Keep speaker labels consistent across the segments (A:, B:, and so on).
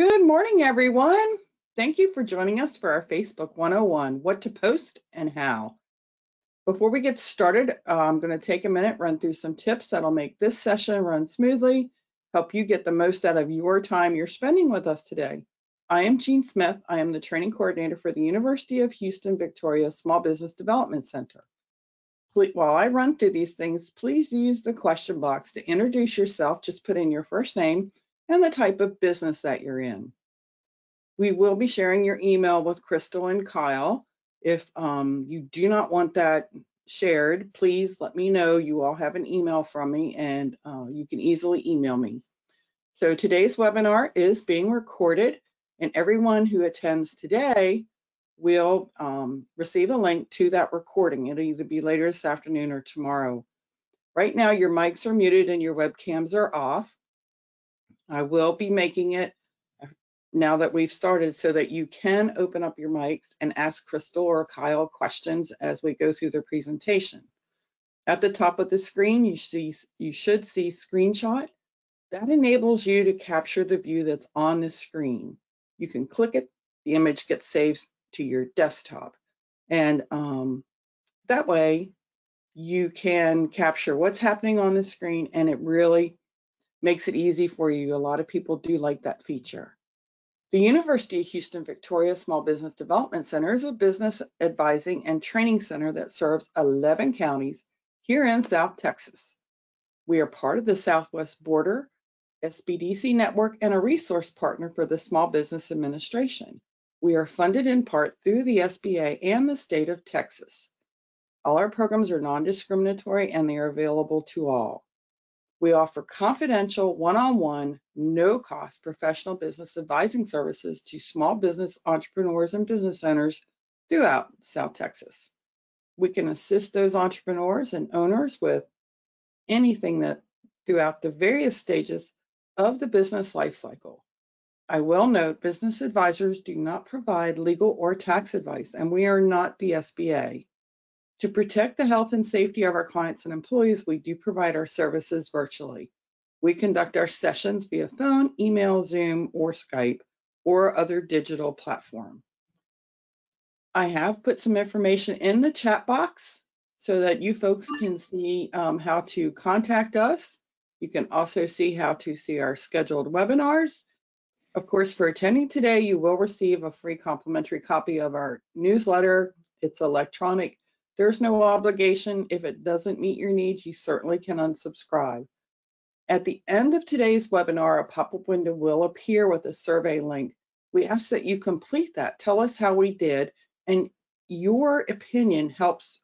A: Good morning, everyone. Thank you for joining us for our Facebook 101, what to post and how. Before we get started, uh, I'm going to take a minute, run through some tips that'll make this session run smoothly, help you get the most out of your time you're spending with us today. I am Jean Smith. I am the training coordinator for the University of Houston Victoria Small Business Development Center. Please, while I run through these things, please use the question box to introduce yourself. Just put in your first name and the type of business that you're in. We will be sharing your email with Crystal and Kyle. If um, you do not want that shared, please let me know. You all have an email from me and uh, you can easily email me. So today's webinar is being recorded and everyone who attends today will um, receive a link to that recording. It'll either be later this afternoon or tomorrow. Right now, your mics are muted and your webcams are off. I will be making it now that we've started so that you can open up your mics and ask Crystal or Kyle questions as we go through the presentation. At the top of the screen, you see you should see screenshot. That enables you to capture the view that's on the screen. You can click it, the image gets saved to your desktop. And um, that way you can capture what's happening on the screen and it really makes it easy for you. A lot of people do like that feature. The University of Houston Victoria Small Business Development Center is a business advising and training center that serves 11 counties here in South Texas. We are part of the Southwest Border SBDC network and a resource partner for the Small Business Administration. We are funded in part through the SBA and the state of Texas. All our programs are non-discriminatory and they are available to all. We offer confidential, one-on-one, no-cost professional business advising services to small business entrepreneurs and business owners throughout South Texas. We can assist those entrepreneurs and owners with anything that throughout the various stages of the business life cycle. I will note business advisors do not provide legal or tax advice, and we are not the SBA. To protect the health and safety of our clients and employees, we do provide our services virtually. We conduct our sessions via phone, email, Zoom, or Skype, or other digital platform. I have put some information in the chat box so that you folks can see um, how to contact us. You can also see how to see our scheduled webinars. Of course, for attending today, you will receive a free complimentary copy of our newsletter. It's electronic there's no obligation. If it doesn't meet your needs, you certainly can unsubscribe. At the end of today's webinar, a pop-up window will appear with a survey link. We ask that you complete that. Tell us how we did, and your opinion helps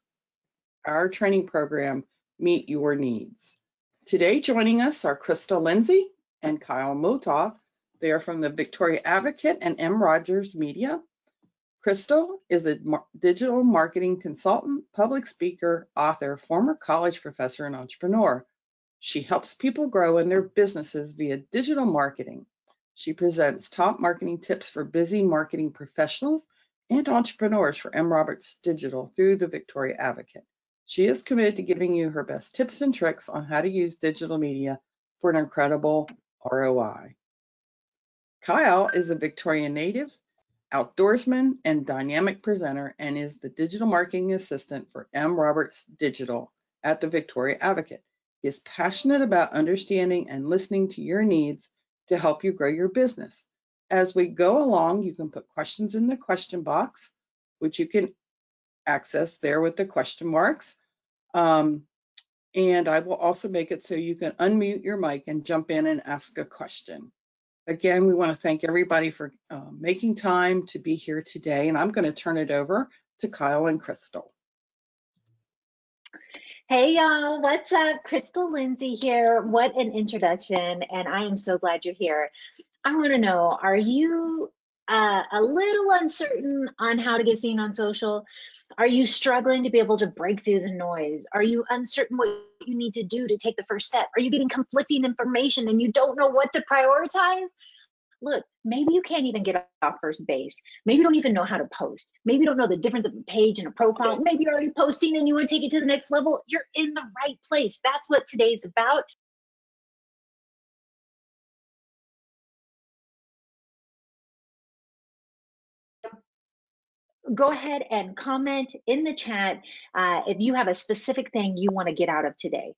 A: our training program meet your needs. Today, joining us are Krista Lindsay and Kyle Mota. They are from the Victoria Advocate and M. Roberts Media. Crystal is a digital marketing consultant, public speaker, author, former college professor, and entrepreneur. She helps people grow in their businesses via digital marketing. She presents top marketing tips for busy marketing professionals and entrepreneurs for M. Roberts Digital through the Victoria Advocate. She is committed to giving you her best tips and tricks on how to use digital media for an incredible ROI. Kyle is a Victorian native outdoorsman and dynamic presenter, and is the digital marketing assistant for M. Roberts Digital at the Victoria Advocate. He is passionate about understanding and listening to your needs to help you grow your business. As we go along, you can put questions in the question box, which you can access there with the question marks. Um, and I will also make it so you can unmute your mic and jump in and ask a question. Again, we want to thank everybody for uh, making time to be here today, and I'm going to turn it over to Kyle and Crystal.
B: Hey y'all, what's up? Crystal Lindsay here. What an introduction, and I am so glad you're here. I want to know, are you uh, a little uncertain on how to get seen on social? Are you struggling to be able to break through the noise? Are you uncertain what you need to do to take the first step? Are you getting conflicting information and you don't know what to prioritize? Look, maybe you can't even get off first base. Maybe you don't even know how to post. Maybe you don't know the difference of a page and a profile. Maybe you're already posting and you want to take it to the next level. You're in the right place. That's what today's about. Go ahead and comment in the chat uh, if you have a specific thing you want to get out of today.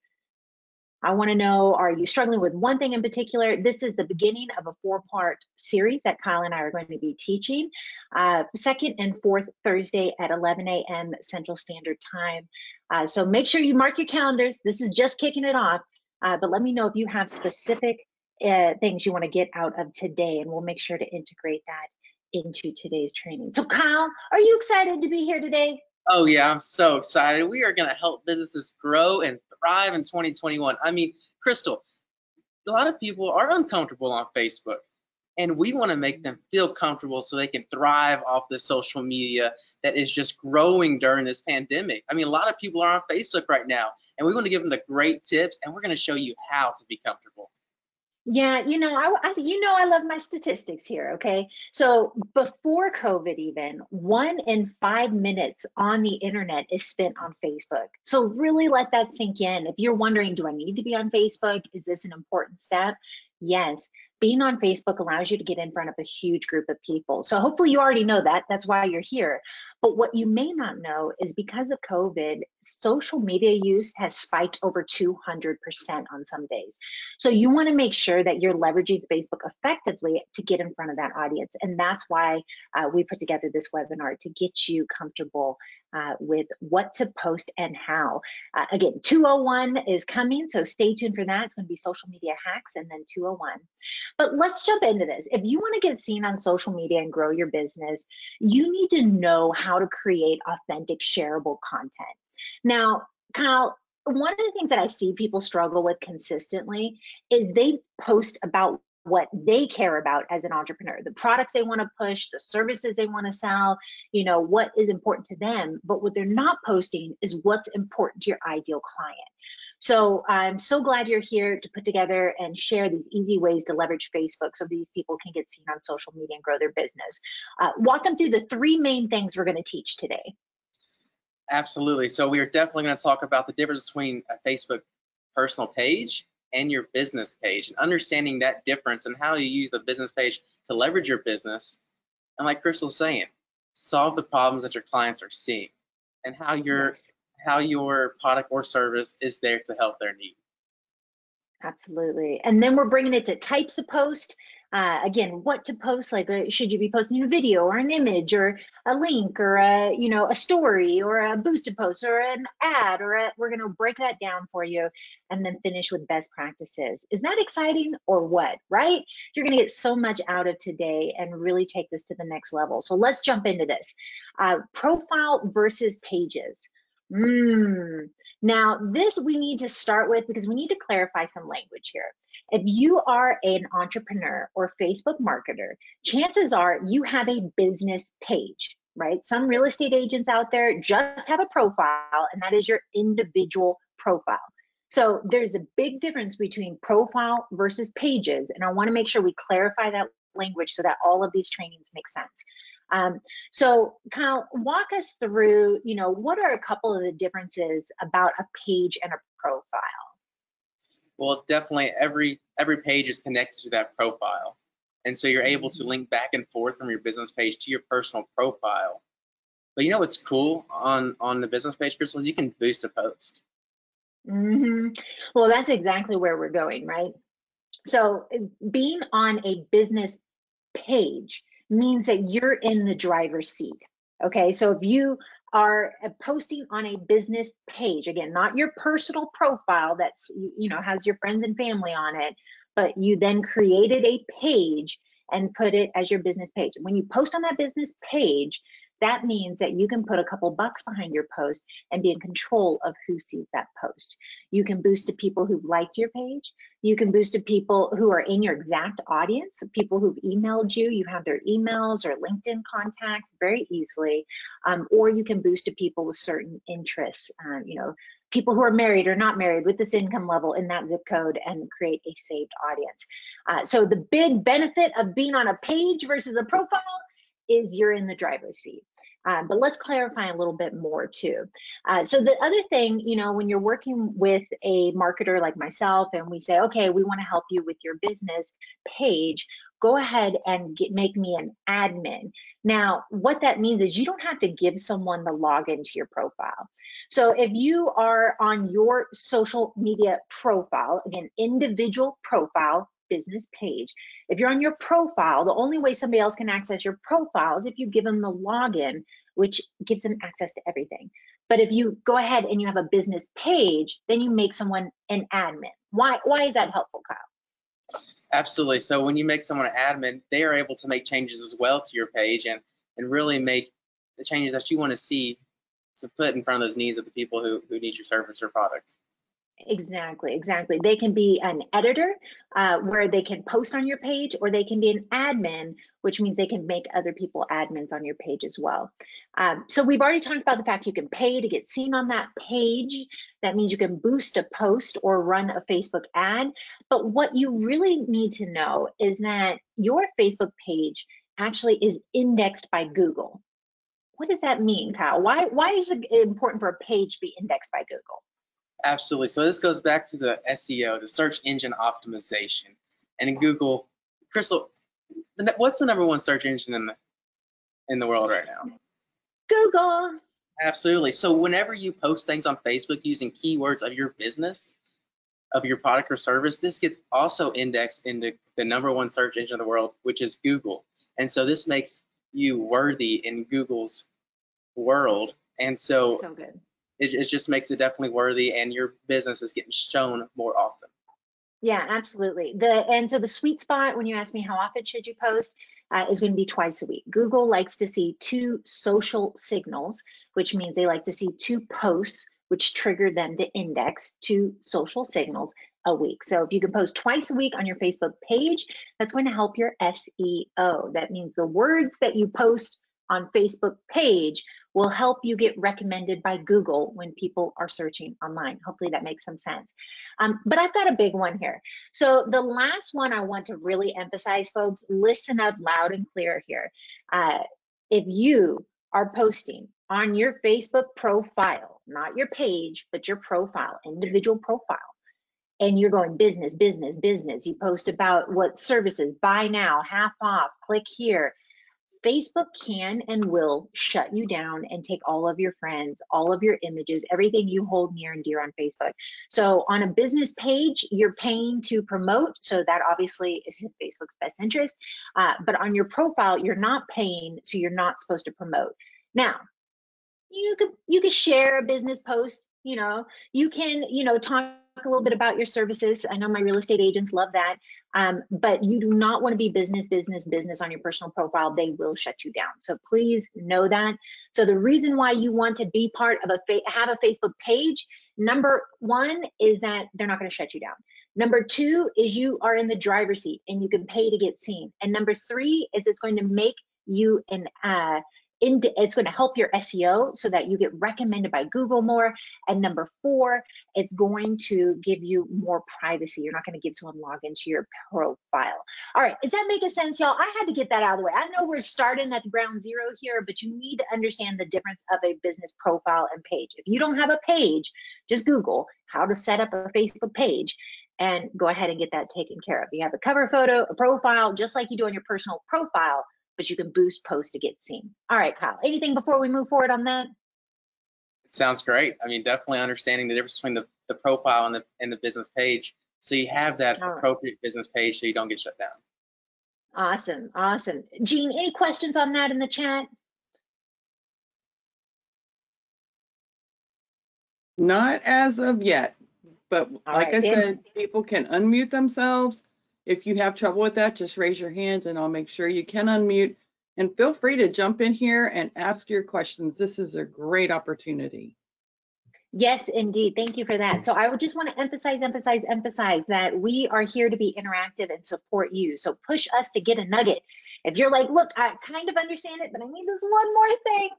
B: I want to know, are you struggling with one thing in particular? This is the beginning of a four-part series that Kyle and I are going to be teaching. Uh, second and fourth Thursday at 11 a.m. Central Standard Time. Uh, so make sure you mark your calendars. This is just kicking it off. Uh, but let me know if you have specific uh, things you want to get out of today, and we'll make sure to integrate that into today's training. So Kyle, are you excited to be here today?
C: Oh yeah, I'm so excited. We are going to help businesses grow and thrive in 2021. I mean, Crystal, a lot of people are uncomfortable on Facebook and we want to make them feel comfortable so they can thrive off the social media that is just growing during this pandemic. I mean, a lot of people are on Facebook right now and we want to give them the great tips and we're going to show you how to be comfortable.
B: Yeah, you know, I, I, you know I love my statistics here. Okay, so before COVID, even one in five minutes on the internet is spent on Facebook. So really let that sink in. If you're wondering, do I need to be on Facebook? Is this an important step? Yes, being on Facebook allows you to get in front of a huge group of people. So hopefully you already know that. That's why you're here. But what you may not know is because of COVID, social media use has spiked over 200% on some days. So you want to make sure that you're leveraging Facebook effectively to get in front of that audience. And that's why uh, we put together this webinar to get you comfortable uh, with what to post and how. Uh, again, 201 is coming, so stay tuned for that. It's going to be social media hacks and then 201. But let's jump into this. If you want to get seen on social media and grow your business, you need to know how to create authentic, shareable content. Now, Kyle, one of the things that I see people struggle with consistently is they post about what they care about as an entrepreneur the products they want to push the services they want to sell you know what is important to them. But what they're not posting is what's important to your ideal client. So i'm so glad you're here to put together and share these easy ways to leverage facebook so these people can get seen on social media and grow their business. Uh, walk them through the three main things we're going to teach today.
C: Absolutely. So we are definitely going to talk about the difference between a facebook personal page and your business page and understanding that difference and how you use the business page to leverage your business. And like Crystal's saying, solve the problems that your clients are seeing and how your how your product or service is there to help their need.
B: Absolutely. And then we're bringing it to types of post uh, again, what to post, like uh, should you be posting a video or an image or a link or a, you know, a story or a boosted post or an ad or a, we're going to break that down for you and then finish with best practices. Is that exciting or what, right? You're going to get so much out of today and really take this to the next level. So let's jump into this. Uh, profile versus pages. Mm. Now, this we need to start with because we need to clarify some language here. If you are an entrepreneur or Facebook marketer, chances are you have a business page, right? Some real estate agents out there just have a profile, and that is your individual profile. So there's a big difference between profile versus pages, and I want to make sure we clarify that language so that all of these trainings make sense. Um, so Kyle, walk us through, you know, what are a couple of the differences about a page and a profile?
C: Well, definitely every every page is connected to that profile. And so you're able to mm-hmm. link back and forth from your business page to your personal profile. But you know what's cool on on the business page, Crystal, is you can boost a post.
B: Mm-hmm. Well, that's exactly where we're going, right? So being on a business page means that you're in the driver's seat. Okay, so if you are uh, posting on a business page, again, not your personal profile that's, you know, has your friends and family on it, but you then created a page and put it as your business page. When you post on that business page, that means that you can put a couple bucks behind your post and be in control of who sees that post. You can boost to people who've liked your page. You can boost to people who are in your exact audience, people who've emailed you. You have their emails or LinkedIn contacts very easily. Um, or you can boost to people with certain interests, um, you know, people who are married or not married with this income level in that zip code and create a saved audience. Uh, so the big benefit of being on a page versus a profile is you're in the driver's seat. Um, but let's clarify a little bit more too. Uh, so the other thing, you know, when you're working with a marketer like myself and we say, okay, we want to help you with your business page, go ahead and get, make me an admin. Now, what that means is you don't have to give someone the login to your profile. So if you are on your social media profile, again, individual profile, business page, if you're on your profile, the only way somebody else can access your profile is if you give them the login, which gives them access to everything. But if you go ahead and you have a business page, then you make someone an admin. Why, why is that helpful, Kyle?
C: Absolutely. So when you make someone an admin, they are able to make changes as well to your page and, and really make the changes that you want to see to put in front of those needs of the people who, who need your service or product.
B: Exactly, exactly. They can be an editor uh, where they can post on your page, or they can be an admin, which means they can make other people admins on your page as well. Um, so we've already talked about the fact you can pay to get seen on that page. That means you can boost a post or run a Facebook ad. But what you really need to know is that your Facebook page actually is indexed by Google. What does that mean, Kyle? Why, why is it important for a page to be indexed by Google?
C: Absolutely. So this goes back to the SEO, the search engine optimization. And in Google, Crystal, what's the number one search engine in the in the world right now?
B: Google.
C: Absolutely. So whenever you post things on Facebook using keywords of your business, of your product or service, this gets also indexed into the number one search engine in the world, which is Google. And so this makes you worthy in Google's world. And so,
B: so good
C: it, it just makes it definitely worthy and your business is getting shown more often.
B: Yeah, absolutely. The and so the sweet spot when you ask me how often should you post uh, is going to be twice a week. Google likes to see two social signals, which means they like to see two posts which trigger them to index two social signals a week. So if you can post twice a week on your Facebook page, that's going to help your SEO. That means the words that you post on Facebook page will help you get recommended by Google when people are searching online. Hopefully that makes some sense. Um, but I've got a big one here. So the last one I want to really emphasize, folks, listen up loud and clear here. Uh, if you are posting on your Facebook profile, not your page, but your profile, individual profile, and you're going business, business, business, you post about what services, buy now, half off, click here, Facebook can and will shut you down and take all of your friends, all of your images, everything you hold near and dear on Facebook. So on a business page, you're paying to promote. So that obviously is in Facebook's best interest. Uh, but on your profile, you're not paying, so you're not supposed to promote. Now, you could you could share a business post you know you can you know talk a little bit about your services. I know my real estate agents love that. Um, but you do not want to be business, business, business on your personal profile. They will shut you down. So please know that. So the reason why you want to be part of a have a Facebook page, number one is that they're not going to shut you down. Number two is you are in the driver's seat and you can pay to get seen. And number three is it's going to make you an uh, in, it's going to help your SEO so that you get recommended by Google more. And number four, it's going to give you more privacy. You're not going to give someone login to your profile. All right, is that making sense, y'all? I had to get that out of the way. I know we're starting at the ground zero here, but you need to understand the difference of a business profile and page. If you don't have a page, just Google how to set up a Facebook page and go ahead and get that taken care of. You have a cover photo, a profile, just like you do on your personal profile but you can boost posts to get seen. All right, Kyle, anything before we move forward on that?
C: It sounds great. I mean, definitely understanding the difference between the, the profile and the, and the business page. So you have that All appropriate business page so you don't get shut down.
B: Awesome, awesome. Jean, any questions on that in the chat?
A: Not as of yet, but All like right, I said, people can unmute themselves if you have trouble with that, just raise your hand and I'll make sure you can unmute. And feel free to jump in here and ask your questions. This is a great opportunity.
B: Yes, indeed. Thank you for that. So I would just want to emphasize, emphasize, emphasize that we are here to be interactive and support you. So push us to get a nugget. If you're like, look, I kind of understand it, but I need this one more thing,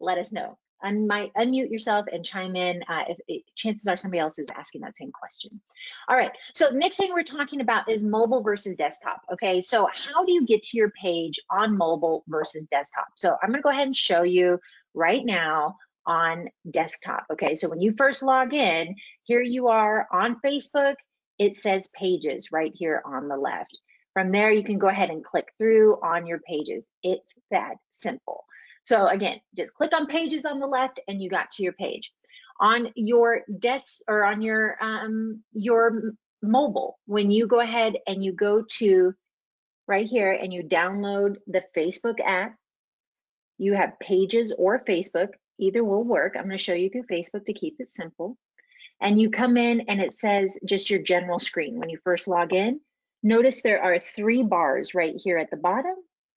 B: let us know. Unmute, unmute yourself and chime in. Uh, if, if chances are somebody else is asking that same question. All right. So next thing we're talking about is mobile versus desktop. Okay. So how do you get to your page on mobile versus desktop? So I'm going to go ahead and show you right now on desktop. Okay. So when you first log in, here you are on Facebook. It says pages right here on the left. From there, you can go ahead and click through on your pages. It's that simple. So again, just click on pages on the left and you got to your page. On your desk or on your um, your mobile, when you go ahead and you go to right here and you download the Facebook app, you have pages or Facebook, either will work. I'm going to show you through Facebook to keep it simple. And you come in and it says just your general screen. When you first log in, notice there are three bars right here at the bottom.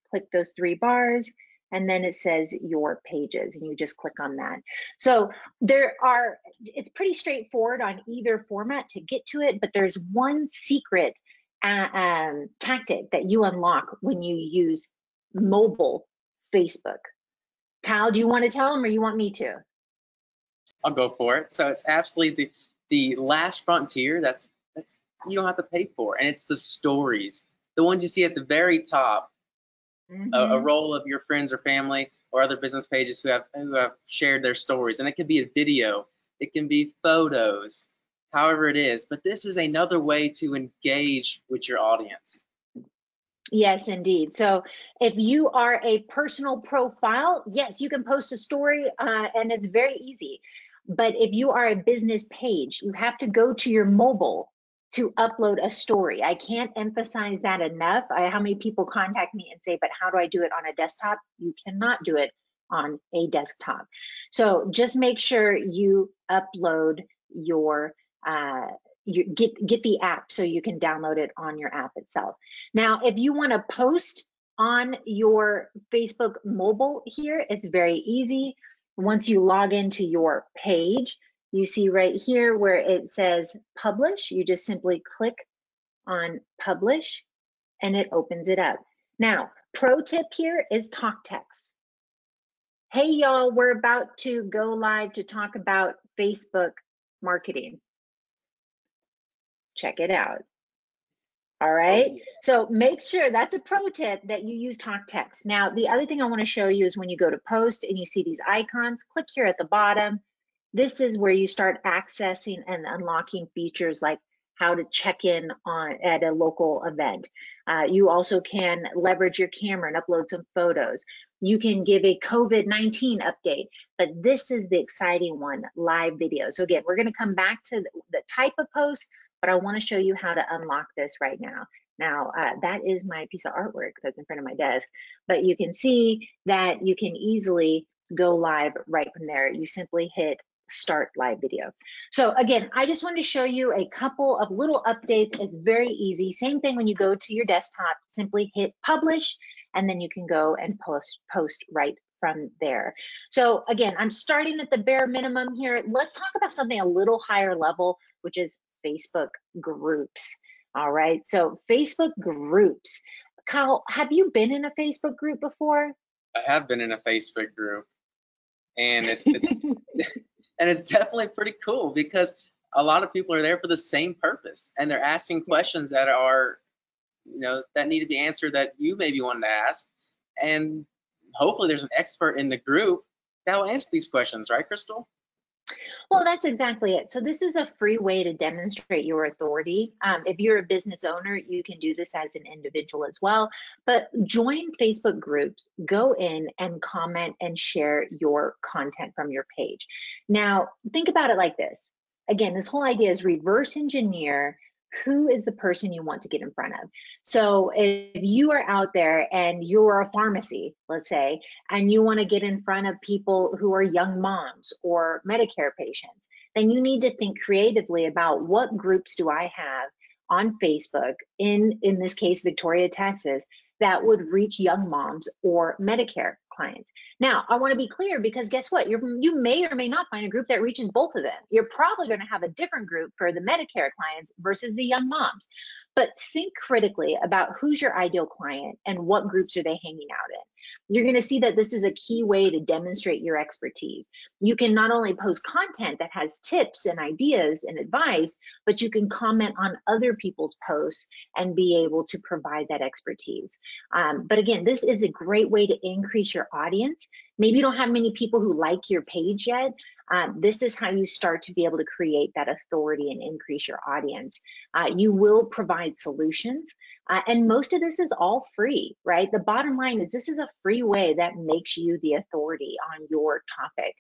B: Click those three bars and then it says your pages and you just click on that. So there are, it's pretty straightforward on either format to get to it, but there's one secret uh, um, tactic that you unlock when you use mobile Facebook. Kyle, do you want to tell them or you want me to?
C: I'll go for it. So it's absolutely the the last frontier that's that's you don't have to pay for, and it's the stories, the ones you see at the very top
B: Mm-hmm.
C: a, a role of your friends or family or other business pages who have who have shared their stories and it can be a video it can be photos however it is but this is another way to engage with your audience
B: Yes, indeed. So if you are a personal profile, yes, you can post a story uh, and it's very easy. But if you are a business page, you have to go to your mobile to upload a story. I can't emphasize that enough. I, how many people contact me and say, but how do I do it on a desktop? You cannot do it on a desktop. So just make sure you upload your uh, you get get the app so you can download it on your app itself. Now, if you want to post on your Facebook mobile here, it's very easy. Once you log into your page, you see right here where it says publish, you just simply click on publish and it opens it up. Now, pro tip here is talk text. Hey y'all, we're about to go live to talk about Facebook marketing. Check it out. All right. So make sure that's a pro tip that you use talk text. Now, the other thing I want to show you is when you go to post and you see these icons, click here at the bottom. This is where you start accessing and unlocking features like how to check in on at a local event. Uh, you also can leverage your camera and upload some photos. You can give a COVID-19 update, but this is the exciting one, live video. So again, we're gonna come back to the type of post, but I wanna show you how to unlock this right now. Now, uh, that is my piece of artwork that's in front of my desk, but you can see that you can easily go live right from there. You simply hit start live video. So again, I just wanted to show you a couple of little updates. It's very easy. Same thing when you go to your desktop, simply hit publish, and then you can go and post, post right from there. So again, I'm starting at the bare minimum here. Let's talk about something a little higher level, which is Facebook groups. All right, so Facebook groups. Kyle, have you been in a Facebook group before?
C: i have been in a facebook group and it's, it's and it's definitely pretty cool because a lot of people are there for the same purpose and they're asking questions that are you know that need to be answered that you maybe wanted to ask. And hopefully there's an expert in the group that will answer these questions right crystal
B: Well, that's exactly it. So this is a free way to demonstrate your authority. Um, if you're a business owner, you can do this as an individual as well. But join Facebook groups, go in and comment and share your content from your page. Now, think about it like this. Again, this whole idea is reverse engineer who is the person you want to get in front of. So if you are out there and you're a pharmacy, let's say, and you want to get in front of people who are young moms or Medicare patients, then you need to think creatively about what groups do I have on Facebook in in this case Victoria, Texas, that would reach young moms or Medicare clients. Now, I want to be clear because guess what? You're, you may or may not find a group that reaches both of them. You're probably going to have a different group for the Medicare clients versus the young moms. But think critically about who's your ideal client and what groups are they hanging out in. You're going to see that this is a key way to demonstrate your expertise. You can not only post content that has tips and ideas and advice, but you can comment on other people's posts and be able to provide that expertise. Um, but again, this is a great way to increase your audience. Maybe you don't have many people who like your page yet, um, this is how you start to be able to create that authority and increase your audience. Uh, you will provide solutions, uh, and most of this is all free, right? The bottom line is this is a free way that makes you the authority on your topic.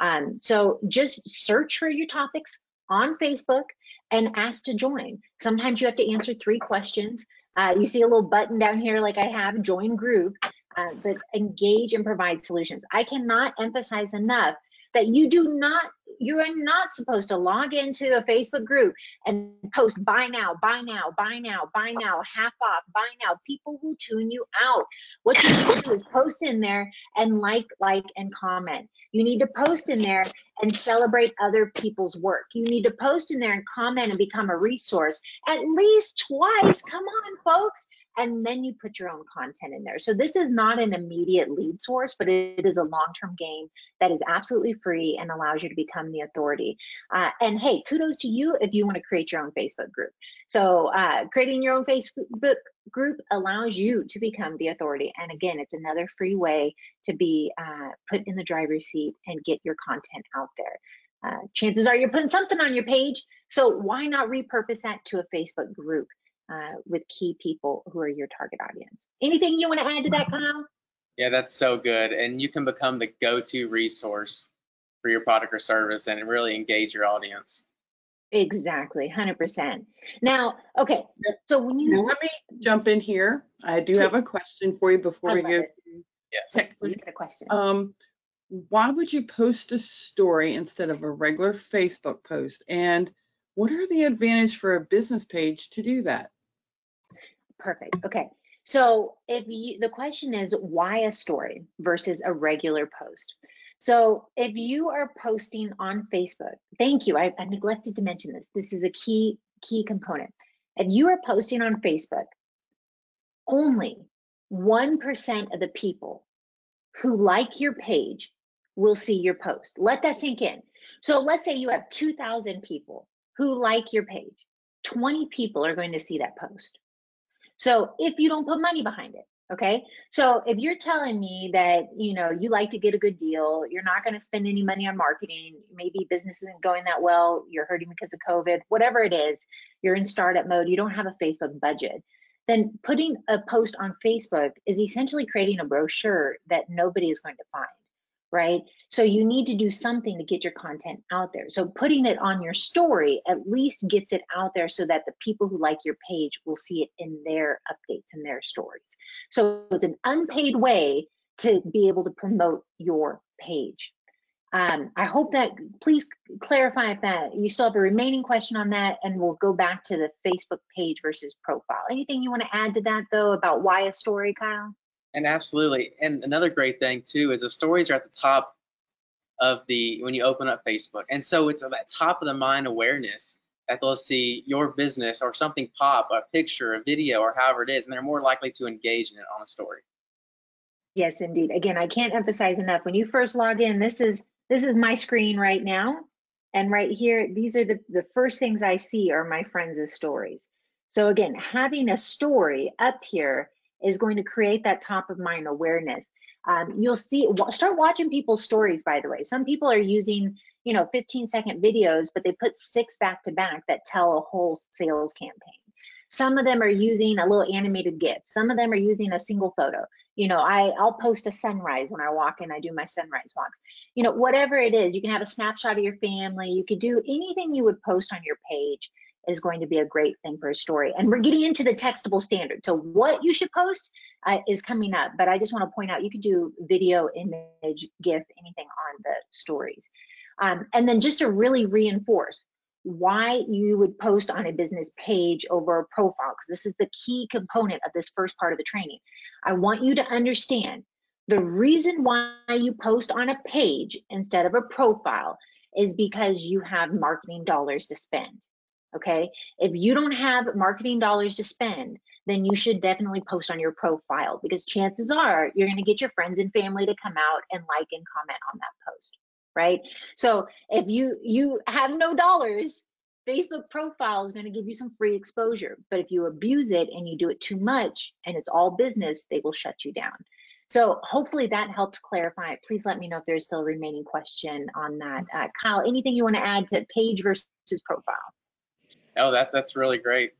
B: Um, so just search for your topics on Facebook and ask to join. Sometimes you have to answer three questions. Uh, you see a little button down here like I have, join group, uh, but engage and provide solutions. I cannot emphasize enough that you do not you are not supposed to log into a Facebook group and post buy now, buy now, buy now, buy now, half off, buy now. People will tune you out. What you need to do is post in there and like, like, and comment. You need to post in there and celebrate other people's work. You need to post in there and comment and become a resource at least twice. Come on, folks and then you put your own content in there. So this is not an immediate lead source, but it is a long-term game that is absolutely free and allows you to become the authority. Uh, and hey, kudos to you if you want to create your own Facebook group. So uh, creating your own Facebook group allows you to become the authority. And again, it's another free way to be uh, put in the driver's seat and get your content out there. Uh, chances are you're putting something on your page, so why not repurpose that to a Facebook group? Uh, with key people who are your target audience. Anything you want to add to that, Kyle?
C: Yeah, that's so good. And you can become the go-to resource for your product or service and really engage your audience.
B: Exactly, 100%. Now, okay, so when you.
A: Now let me jump in here. I do have a question for you before
B: I
A: we
B: love
A: go.
B: it.
C: Yes.
B: Please get a question.
A: Um, why would you post a story instead of a regular Facebook post? And what are the advantages for a business page to do that?
B: Perfect. Okay. So if you, the question is why a story versus a regular post? So if you are posting on Facebook, thank you. I, I neglected to mention this. This is a key key component. If you are posting on Facebook, only 1% of the people who like your page will see your post. Let that sink in. So let's say you have 2,000 people who like your page. 20 people are going to see that post. So if you don't put money behind it, okay? So if you're telling me that, you know, you like to get a good deal, you're not going to spend any money on marketing, maybe business isn't going that well, you're hurting because of COVID, whatever it is, you're in startup mode, you don't have a Facebook budget, then putting a post on Facebook is essentially creating a brochure that nobody is going to find right? So you need to do something to get your content out there. So putting it on your story at least gets it out there so that the people who like your page will see it in their updates and their stories. So it's an unpaid way to be able to promote your page. Um, I hope that please clarify if that you still have a remaining question on that, and we'll go back to the Facebook page versus profile. Anything you want to add to that though about why a story, Kyle?
C: And absolutely. And another great thing too is the stories are at the top of the when you open up Facebook. And so it's that top of the mind awareness that they'll see your business or something pop, a picture, a video, or however it is, and they're more likely to engage in it on a story.
B: Yes, indeed. Again, I can't emphasize enough. When you first log in, this is this is my screen right now. And right here, these are the, the first things I see are my friends' stories. So again, having a story up here is going to create that top of mind awareness. Um, you'll see, start watching people's stories, by the way. Some people are using, you know, 15 second videos, but they put six back to back that tell a whole sales campaign. Some of them are using a little animated GIF. Some of them are using a single photo. You know, I, I'll post a sunrise when I walk in, I do my sunrise walks. You know, whatever it is, you can have a snapshot of your family. You could do anything you would post on your page is going to be a great thing for a story. And we're getting into the textable standard. So what you should post uh, is coming up, but I just want to point out you could do video, image, GIF, anything on the stories. Um, and then just to really reinforce why you would post on a business page over a profile, because this is the key component of this first part of the training. I want you to understand the reason why you post on a page instead of a profile is because you have marketing dollars to spend Okay. If you don't have marketing dollars to spend, then you should definitely post on your profile because chances are you're going to get your friends and family to come out and like and comment on that post. Right. So if you you have no dollars, Facebook profile is going to give you some free exposure. But if you abuse it and you do it too much and it's all business, they will shut you down. So hopefully that helps clarify it. Please let me know if there's still a remaining question on that. Uh, Kyle, anything you want to add to page versus profile?
C: Oh, that's that's really great.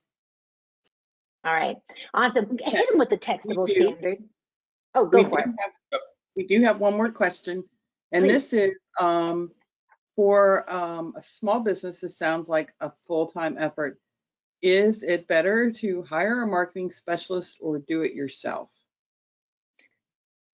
B: All right, awesome. Hit him with the textable standard. Oh, go
A: We
B: for it.
A: have- We do have one more question, and
B: Please.
A: this is, um, for, um, a small business, This sounds like a full-time effort. Is it better to hire a marketing specialist or do it yourself?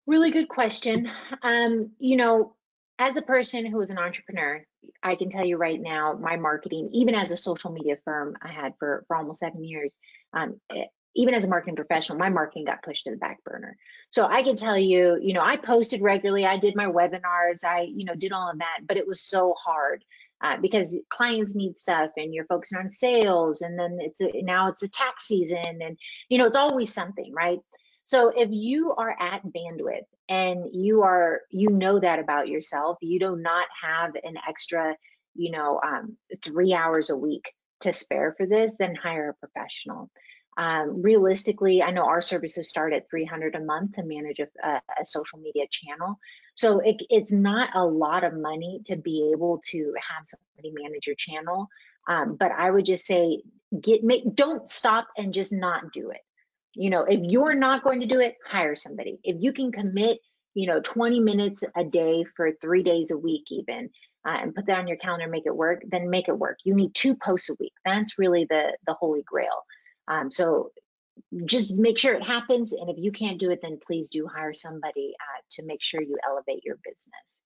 B: Really good question. Um, you know, as a person who is an entrepreneur, I can tell you right now, my marketing, even as a social media firm I had for, for almost seven years, um, eh, even as a marketing professional, my marketing got pushed to the back burner. So I can tell you, you know, I posted regularly, I did my webinars, I, you know, did all of that, but it was so hard. Uh, because clients need stuff and you're focusing on sales and then it's a, now it's a tax season and you know it's always something right so if you are at bandwidth and you are you know that about yourself, you do not have an extra, you know, um, three hours a week to spare for this, then hire a professional. Um, realistically, I know our services start at 300 a month to manage a, a, a social media channel. So it, it's not a lot of money to be able to have somebody manage your channel. Um, but I would just say, get make don't stop and just not do it you know if you're not going to do it hire somebody. If you can commit you know 20 minutes a day for three days a week even uh, and put that on your calendar make it work then make it work. You need two posts a week. That's really the the holy grail. Um, so just make sure it happens and if you can't do it then please do hire somebody uh, to make sure you elevate your business.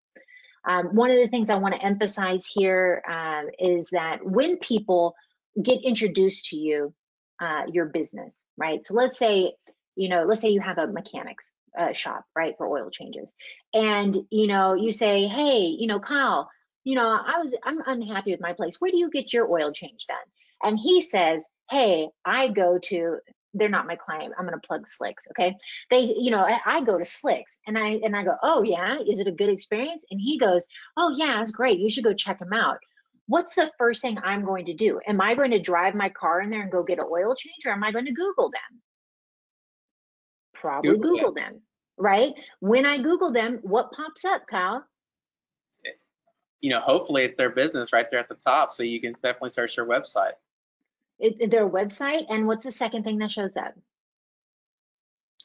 B: Um, one of the things i want to emphasize here uh, is that when people get introduced to you uh, your business, right? So let's say, you know, let's say you have a mechanics uh, shop, right, for oil changes, and you know, you say, hey, you know, Kyle, you know, I was, I'm unhappy with my place. Where do you get your oil change done? And he says, hey, I go to. They're not my client. I'm going to plug Slicks. Okay. They, you know, I, I go to Slicks and I, and I go, oh yeah, is it a good experience? And he goes, oh yeah, it's great. You should go check them out what's the first thing I'm going to do? Am I going to drive my car in there and go get an oil change or am I going to Google them? Probably
C: Google
B: Google, them. right? When I Google them, what pops up, Kyle?
C: You know, hopefully it's their business right there at the top, so you can definitely search their website.
B: It, their website, and what's the second thing that shows up?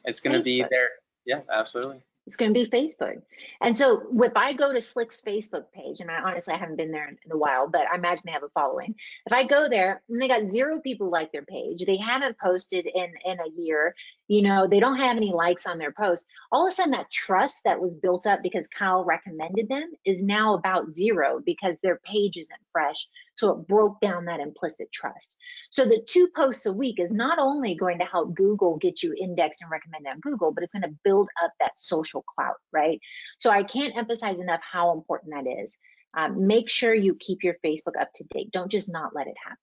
C: It's going to be their, yeah, absolutely.
B: It's going to be Facebook. And so if I go to Slick's Facebook page, and I honestly I haven't been there in, a while, but I imagine they have a following. If I go there and they got zero people like their page, they haven't posted in in a year, you know, they don't have any likes on their post. All of a sudden, that trust that was built up because Kyle recommended them is now about zero because their page isn't fresh. So it broke down that implicit trust. So the two posts a week is not only going to help Google get you indexed and recommended on Google, but it's going to build up that social clout, right? So I can't emphasize enough how important that is. Um, make sure you keep your Facebook up to date. Don't just not let it happen.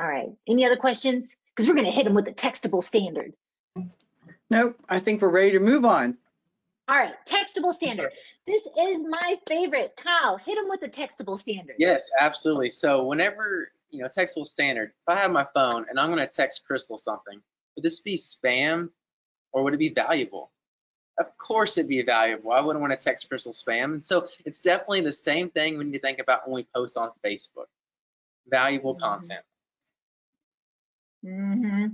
B: All right. Any other questions? Because we're going to hit them with the textable standard.
A: Nope, I think we're ready to move on.
B: All right. Textable standard. This is my favorite. Kyle, hit them with the textable standard.
C: Yes, absolutely. So whenever, you know, textable standard, if I have my phone and I'm going to text Crystal something, would this be spam or would it be valuable? Of course it'd be valuable. I wouldn't want to text Crystal spam. And so it's definitely the same thing we need to think about when we post on Facebook. Valuable
B: Mhm.
C: content.
B: Hmm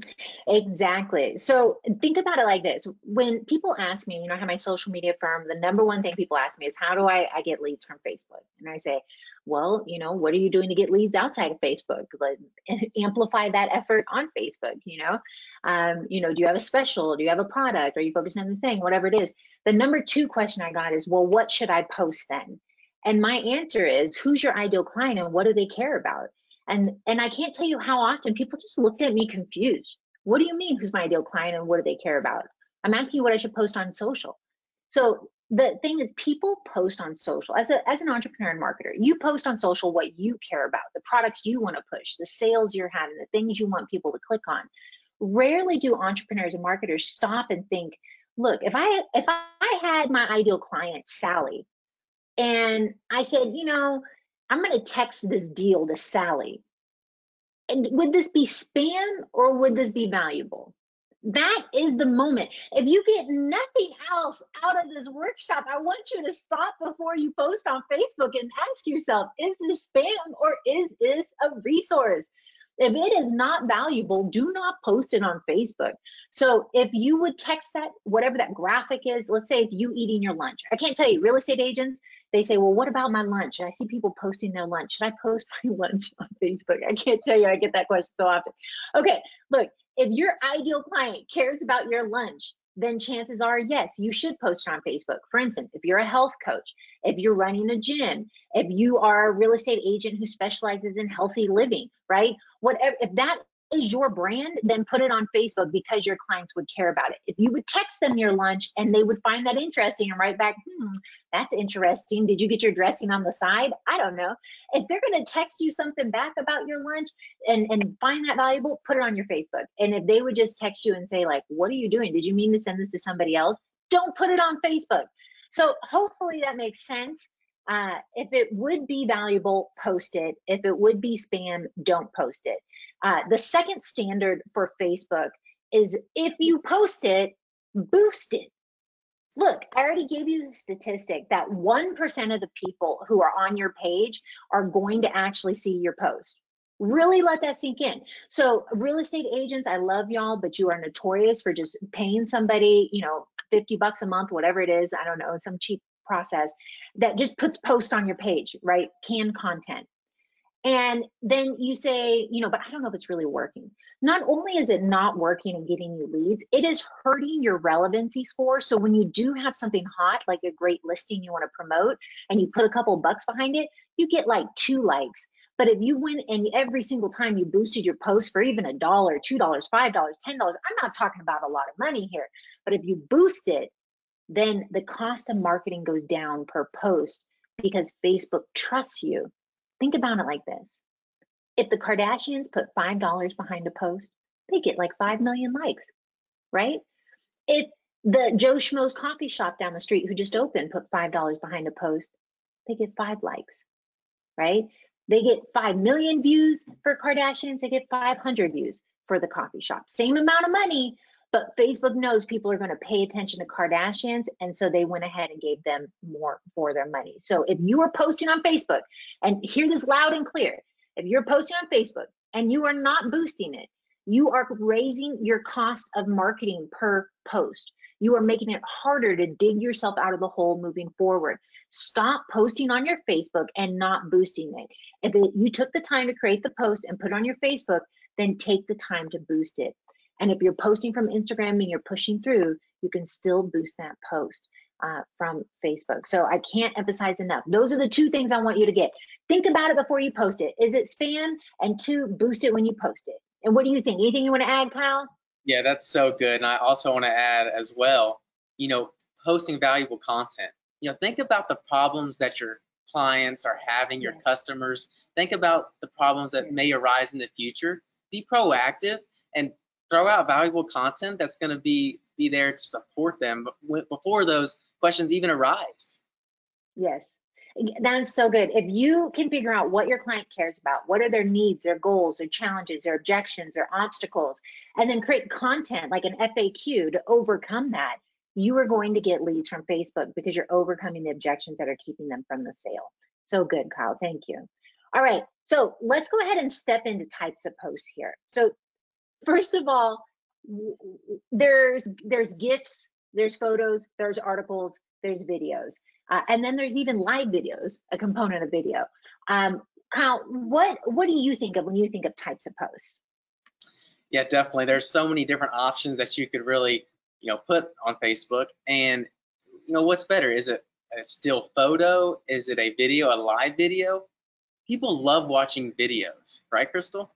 B: Exactly. So think about it like this. When people ask me, you know, I have my social media firm, the number one thing people ask me is, how do I, I get leads from Facebook? And I say, well, you know, what are you doing to get leads outside of Facebook? Like amplify that effort on Facebook, you know? Um, you know, do you have a special? Do you have a product? Are you focusing on this thing? Whatever it is. The number two question I got is, well, what should I post then? And my answer is, who's your ideal client and what do they care about? And and I can't tell you how often people just looked at me confused. What do you mean who's my ideal client and what do they care about? I'm asking you what I should post on social. So the thing is people post on social as a as an entrepreneur and marketer you post on social what you care about the products you want to push the sales you're having the things you want people to click on rarely do entrepreneurs and marketers stop and think look if i if i had my ideal client sally and i said you know i'm going to text this deal to sally and would this be spam or would this be valuable that is the moment. If you get nothing else out of this workshop, I want you to stop before you post on Facebook and ask yourself, is this spam or is this a resource? If it is not valuable, do not post it on Facebook. So if you would text that, whatever that graphic is, let's say it's you eating your lunch. I can't tell you, real estate agents, they say, well, what about my lunch? And I see people posting their lunch. Should I post my lunch on Facebook? I can't tell you, I get that question so often. Okay, look, if your ideal client cares about your lunch, then chances are, yes, you should post on Facebook. For instance, if you're a health coach, if you're running a gym, if you are a real estate agent who specializes in healthy living, right? Whatever, if that is your brand, then put it on Facebook because your clients would care about it. If you would text them your lunch and they would find that interesting and write back, hmm, that's interesting. Did you get your dressing on the side? I don't know. If they're going to text you something back about your lunch and, and find that valuable, put it on your Facebook. And if they would just text you and say, like, what are you doing? Did you mean to send this to somebody else? Don't put it on Facebook. So hopefully that makes sense. Uh, if it would be valuable, post it. If it would be spam, don't post it. Uh, the second standard for Facebook is if you post it, boost it. Look, I already gave you the statistic that 1% of the people who are on your page are going to actually see your post. Really let that sink in. So, real estate agents, I love y'all, but you are notorious for just paying somebody, you know, 50 bucks a month, whatever it is, I don't know, some cheap process that just puts post on your page, right? Canned content. And then you say, you know, but I don't know if it's really working. Not only is it not working and getting you leads, it is hurting your relevancy score. So when you do have something hot, like a great listing you want to promote, and you put a couple bucks behind it, you get like two likes. But if you went and every single time you boosted your post for even a dollar, two dollars, five dollars, ten dollars, I'm not talking about a lot of money here, but if you boost it, then the cost of marketing goes down per post because Facebook trusts you. Think about it like this. If the Kardashians put $5 behind a post, they get like 5 million likes, right? If the Joe Schmo's coffee shop down the street who just opened put $5 behind a post, they get five likes, right? They get 5 million views for Kardashians, they get 500 views for the coffee shop. Same amount of money, but Facebook knows people are going to pay attention to Kardashians, and so they went ahead and gave them more for their money. So if you are posting on Facebook, and hear this loud and clear, if you're posting on Facebook and you are not boosting it, you are raising your cost of marketing per post. You are making it harder to dig yourself out of the hole moving forward. Stop posting on your Facebook and not boosting it. If it, you took the time to create the post and put on your Facebook, then take the time to boost it. And if you're posting from Instagram and you're pushing through, you can still boost that post uh, from Facebook. So I can't emphasize enough. Those are the two things I want you to get. Think about it before you post it. Is it spam? And two, boost it when you post it. And what do you think? Anything you want to add, Kyle?
C: Yeah, that's so good. And I also want to add as well, you know, posting valuable content. You know, think about the problems that your clients are having, your yes. customers. Think about the problems that may arise in the future. Be proactive and throw out valuable content that's going to be be there to support them before those questions even arise.
B: Yes. That's so good. If you can figure out what your client cares about, what are their needs, their goals, their challenges, their objections, their obstacles, and then create content like an FAQ to overcome that, you are going to get leads from Facebook because you're overcoming the objections that are keeping them from the sale. So good, Kyle. Thank you. All right. So let's go ahead and step into types of posts here. So first of all, there's there's GIFs, there's photos, there's articles, there's videos, uh, and then there's even live videos, a component of video. Um, Kyle, what what do you think of when you think of types of posts?
C: Yeah, definitely. There's so many different options that you could really, you know, put on Facebook. And you know, what's better? Is it a still photo? Is it a video, a live video? People love watching videos, right, Crystal?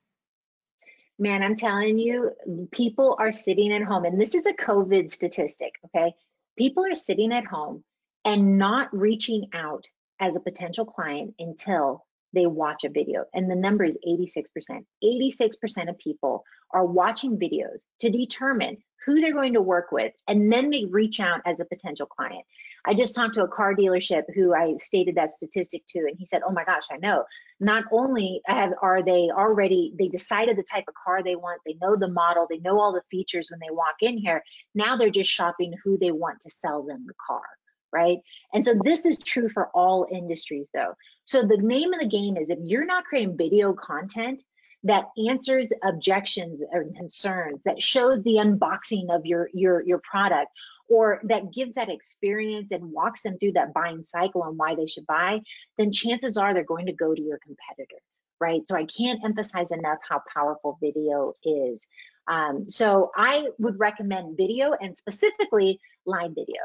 B: Man, I'm telling you, people are sitting at home, and this is a COVID statistic, okay? People are sitting at home and not reaching out as a potential client until they watch a video. And the number is 86%. 86% of people are watching videos to determine who they're going to work with, and then they reach out as a potential client. I just talked to a car dealership who I stated that statistic to, and he said, "Oh my gosh, I know. Not only have are they already they decided the type of car they want, they know the model, they know all the features when they walk in here. Now they're just shopping who they want to sell them the car." Right. And so this is true for all industries though. So the name of the game is if you're not creating video content, that answers objections and concerns, that shows the unboxing of your your your product, or that gives that experience and walks them through that buying cycle and why they should buy, then chances are they're going to go to your competitor, right? So I can't emphasize enough how powerful video is. Um, so I would recommend video and specifically live video.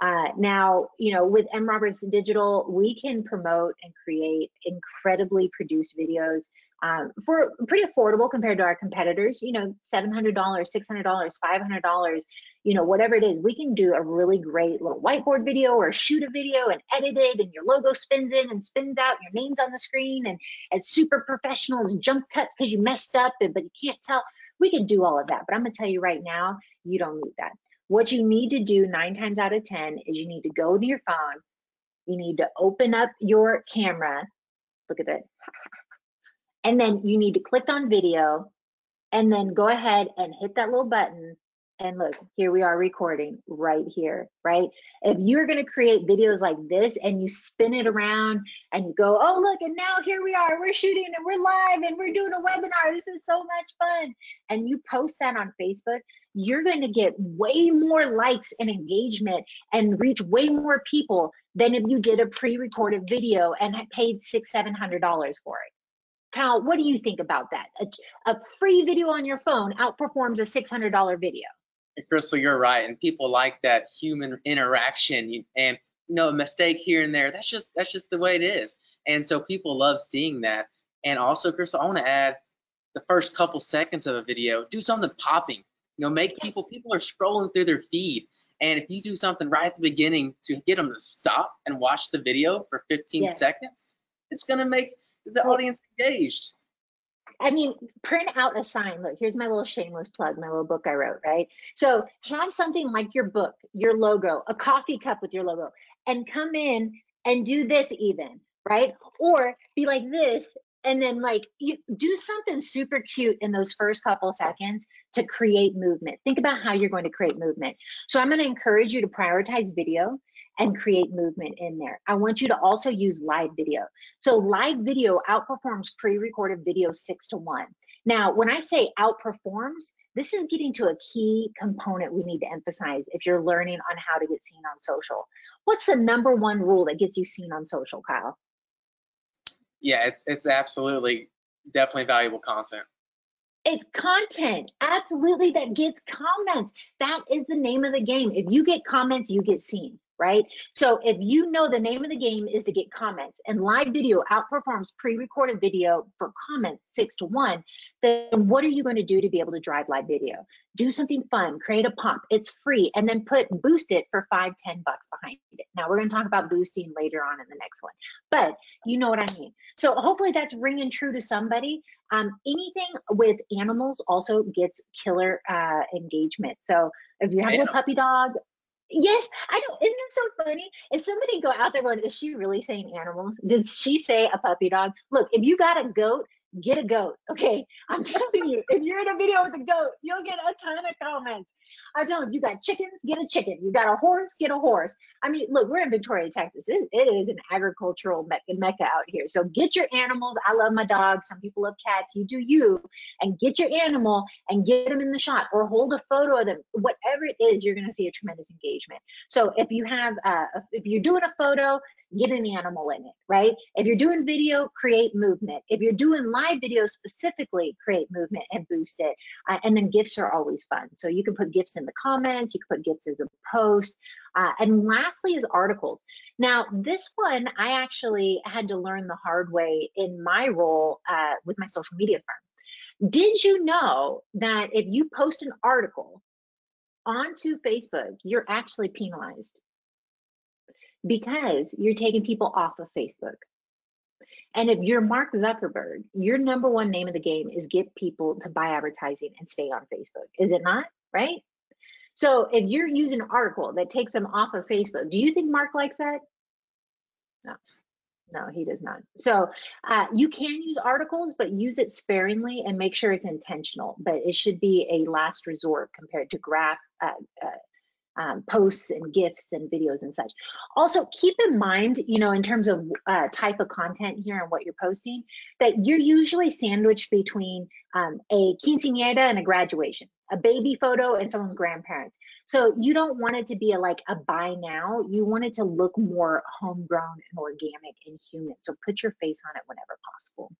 B: Uh, now, you know, with M. Roberts Digital, we can promote and create incredibly produced videos um, for pretty affordable compared to our competitors. You know, $700, $600, $500, you know, whatever it is, we can do a really great little whiteboard video or shoot a video and edit it and your logo spins in and spins out, your name's on the screen and it's super professional, it's jump cut because you messed up, but you can't tell. We can do all of that, but I'm gonna tell you right now, you don't need that. What you need to do nine times out of 10 is you need to go to your phone, you need to open up your camera, look at that, and then you need to click on video, and then go ahead and hit that little button and look, here we are recording right here, right? If you're going to create videos like this and you spin it around and you go, oh, look, and now here we are, we're shooting and we're live and we're doing a webinar. This is so much fun. And you post that on Facebook, you're going to get way more likes and engagement and reach way more people than if you did a pre-recorded video and paid six, seven hundred dollars for it. Kyle, what do you think about that? A, a free video on your phone outperforms a $600 video.
C: Crystal, you're right, and people like that human interaction and you know a mistake here and there. That's just that's just the way it is, and so people love seeing that. And also, Crystal, I want to add the first couple seconds of a video, do something popping. You know, make yes. people people are scrolling through their feed, and if you do something right at the beginning to get them to stop and watch the video for 15 yes. seconds, it's gonna make the audience engaged.
B: I mean, print out a sign. Look, here's my little shameless plug, my little book I wrote, right? So have something like your book, your logo, a coffee cup with your logo, and come in and do this even, right? Or be like this and then like you do something super cute in those first couple seconds to create movement think about how you're going to create movement so i'm going to encourage you to prioritize video and create movement in there. I want you to also use live video. So live video outperforms pre-recorded video six to one. Now, when I say outperforms, this is getting to a key component we need to emphasize if you're learning on how to get seen on social. What's the number one rule that gets you seen on social, Kyle?
C: Yeah, it's it's absolutely definitely valuable content.
B: It's content, absolutely, that gets comments. That is the name of the game. If you get comments, you get seen right? So if you know the name of the game is to get comments and live video outperforms pre-recorded video for comments six to one, then what are you going to do to be able to drive live video? Do something fun, create a pop, it's free, and then put boost it for five, ten bucks behind it. Now we're going to talk about boosting later on in the next one, but you know what I mean. So hopefully that's ringing true to somebody. Um, anything with animals also gets killer uh, engagement. So if you have a puppy dog, Yes, I know. Isn't it so funny? If somebody go out there going, is she really saying animals? Did she say a puppy dog? Look, if you got a goat, get a goat. Okay. I'm telling you, if you're in a video with a goat, you'll get a ton of comments. I tell them, you got chickens, get a chicken. You got a horse, get a horse. I mean, look, we're in Victoria, Texas. it, it is an agricultural mecca out here. So get your animals. I love my dogs. Some people love cats. You do you. And get your animal and get them in the shot or hold a photo of them. Whatever it is, you're going to see a tremendous engagement. So if you have, uh, if you're doing a photo, get an animal in it, right? If you're doing video, create movement. If you're doing live video specifically, create movement and boost it. Uh, and then GIFs are always fun. So you can put GIFs in the comments, you can put GIFs as a post. Uh, and lastly is articles. Now, this one I actually had to learn the hard way in my role uh, with my social media firm. Did you know that if you post an article onto Facebook, you're actually penalized? Because you're taking people off of Facebook. And if you're Mark Zuckerberg, your number one name of the game is get people to buy advertising and stay on Facebook. Is it not? Right? So if you're using an article that takes them off of Facebook, do you think Mark likes that? No. No, he does not. So uh, you can use articles, but use it sparingly and make sure it's intentional. But it should be a last resort compared to graph uh, uh, um, posts and GIFs and videos and such. Also, keep in mind, you know, in terms of uh, type of content here and what you're posting, that you're usually sandwiched between um, a quinceañera and a graduation, a baby photo and someone's grandparents. So you don't want it to be a, like a buy now. You want it to look more homegrown and organic and human. So put your face on it whenever possible.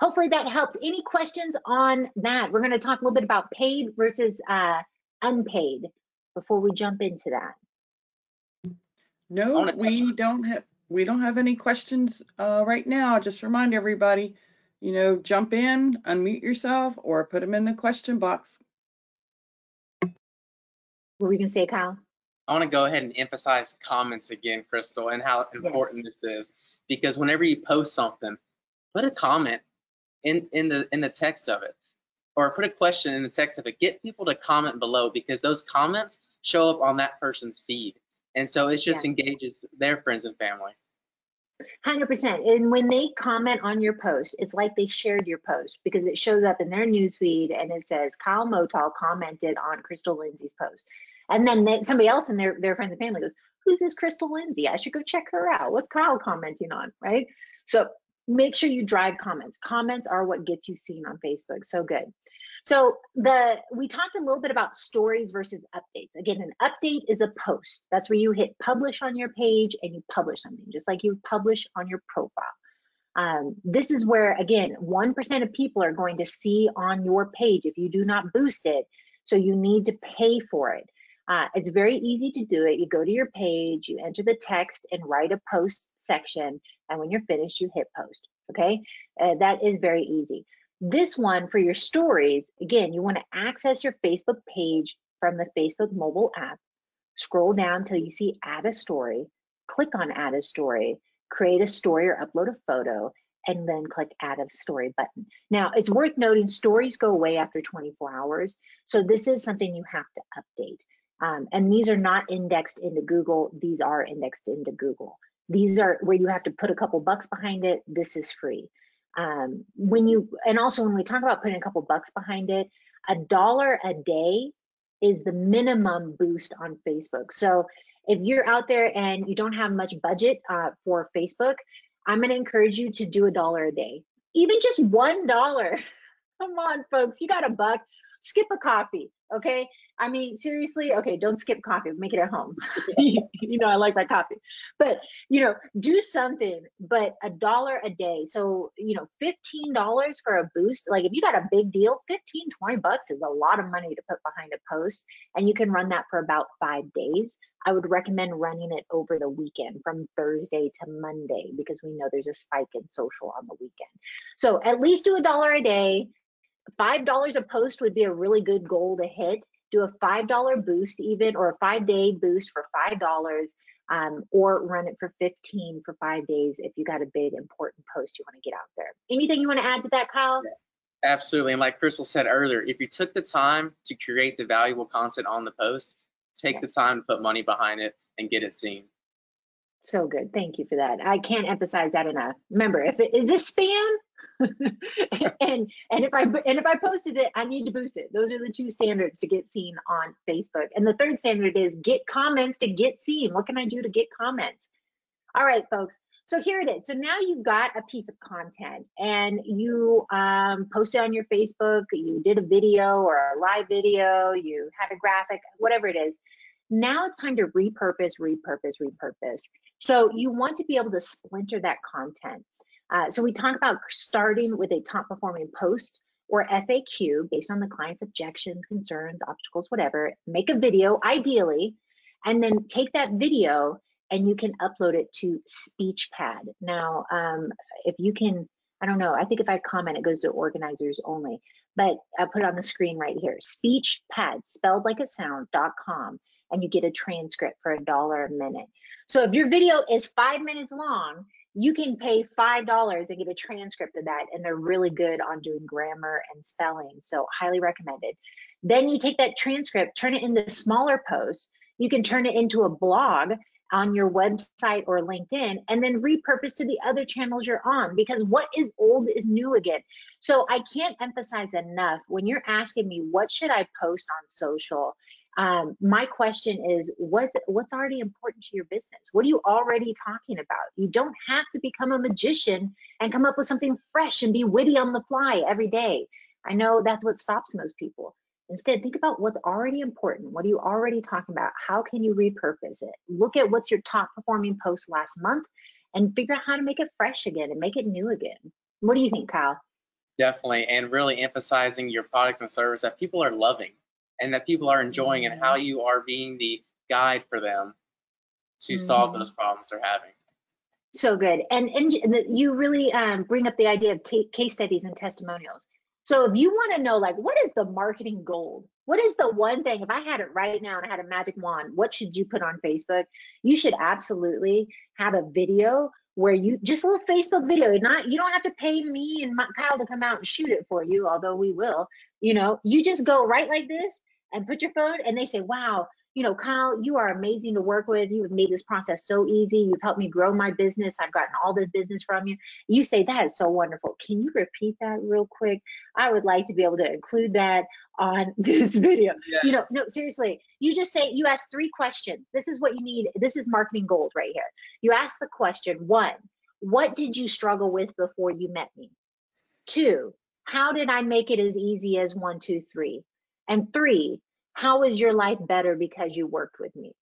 B: Hopefully that helps. Any questions on that? We're going to talk a little bit about paid versus uh, unpaid before we jump into that?
A: No, we don't have, we don't have any questions uh, right now. Just remind everybody, you know, jump in, unmute yourself, or put them in the question box.
B: What were we gonna say, Kyle?
C: I want to go ahead and emphasize comments again, Crystal, and how important this is. Because whenever you post something, put a comment in, in the in the text of it, or put a question in the text of it. Get people to comment below because those comments show up on that person's feed, and so it just
B: Yeah.
C: engages their friends and family.
B: Hundred percent. And when they comment on your post, it's like they shared your post because it shows up in their newsfeed and it says Kyle Motal commented on Crystal Lindsay's post. And then they, somebody else in their, their friends and family goes, Who's this Crystal Lindsay? I should go check her out. What's Kyle commenting on? Right. So make sure you drive comments. Comments are what gets you seen on Facebook. So good. So the we talked a little bit about stories versus updates. Again, an update is a post. That's where you hit publish on your page and you publish something, just like you publish on your profile. Um, this is where, again, 1% of people are going to see on your page if you do not boost it. So you need to pay for it. Uh, it's very easy to do it. You go to your page, you enter the text and write a post section. And when you're finished, you hit post. Okay. Uh, that is very easy. This one for your stories, again, you want to access your Facebook page from the Facebook mobile app. Scroll down till you see add a story, click on add a story, create a story or upload a photo, and then click add a story button. Now, it's worth noting stories go away after 24 hours. So this is something you have to update. Um, and these are not indexed into Google. These are indexed into Google. These are where you have to put a couple bucks behind it. This is free um, when you and also when we talk about putting a couple bucks behind it a dollar a day is the minimum boost on facebook. So if you're out there and you don't have much budget uh, for facebook i'm going to encourage you to do a dollar a day. Even just one dollar. Come on folks you got a buck. Skip a coffee okay i mean seriously okay don't skip coffee make it at home. You know i like my coffee. But you know do something but a dollar a day. So you know $15 for a boost like if you got a big deal 15 20 bucks is a lot of money to put behind a post and you can run that for about five days. I would recommend running it over the weekend from thursday to monday because we know there's a spike in social on the weekend. So at least do a dollar a day. Five dollars a post would be a really good goal to hit do a five dollar boost even or a five day boost for five dollars um, or run it for 15 for five days if you got a big important post you want to get out there. Anything you want to add to that kyle?
C: Absolutely. And like Crystal said earlier, if you took the time to create the valuable content on the post, take the time to put money behind it and get it seen.
B: so good thank you for that. I can't emphasize that enough. Remember if it is this spam and and if i and if i posted it i need to boost it. Those are the two standards to get seen on facebook. And the third standard is get comments to get seen. What can i do to get comments? All right folks. So here it is. So now you've got a piece of content and you um, posted on your facebook you did a video or a live video you had a graphic whatever it is. Now it's time to repurpose repurpose repurpose. So you want to be able to splinter that content uh, so we talk about starting with a top performing post or FAQ based on the client's objections, concerns, obstacles, whatever. Make a video, ideally, and then take that video and you can upload it to SpeechPad. Now, um, if you can, I don't know, I think if I comment, it goes to organizers only, but I put it on the screen right here. SpeechPad, spelled like it sounds, dot .com. and you get a transcript for a dollar a minute. So if your video is five minutes long, you can pay five dollars and get a transcript of that and they're really good on doing grammar and spelling so highly recommended. Then you take that transcript turn it into smaller posts. You can turn it into a blog on your website or linkedin and then repurpose to the other channels you're on because what is old is new again. So i can't emphasize enough when you're asking me what should i post on social um, my question is what's what's already important to your business? What are you already talking about? You don't have to become a magician and come up with something fresh and be witty on the fly every day. I know that's what stops most people. Instead think about what's already important. What are you already talking about? How can you repurpose it? Look at what's your top performing post last month and figure out how to make it fresh again and make it new again. What do you think kyle?
C: Definitely and really emphasizing your products and service that people are loving and that people are enjoying and how
B: Mm-hmm.
C: you are being the guide for them to solve
B: Mhm.
C: those problems they're having.
B: so good and and you really um, bring up the idea of ta case studies and testimonials so if you want to know like what is the marketing gold what is the one thing if i had it right now and i had a magic wand what should you put on facebook you should absolutely have a video where you just a little facebook video not you don't have to pay me and my, kyle to come out and shoot it for you although we will. You know you just go right like this and put your phone and they say wow you know, Kyle, you are amazing to work with. You have made this process so easy. You've helped me grow my business. I've gotten all this business from you. You say that is so wonderful. Can you repeat that real quick? I would like to be able to include that on this video. You know, no, seriously, you just say, you ask three questions. This is what you need. This is marketing gold right here. You ask the question one, what did you struggle with before you met me? Two, how did I make it as easy as one, two, three? And three, how is your life better because you worked with me?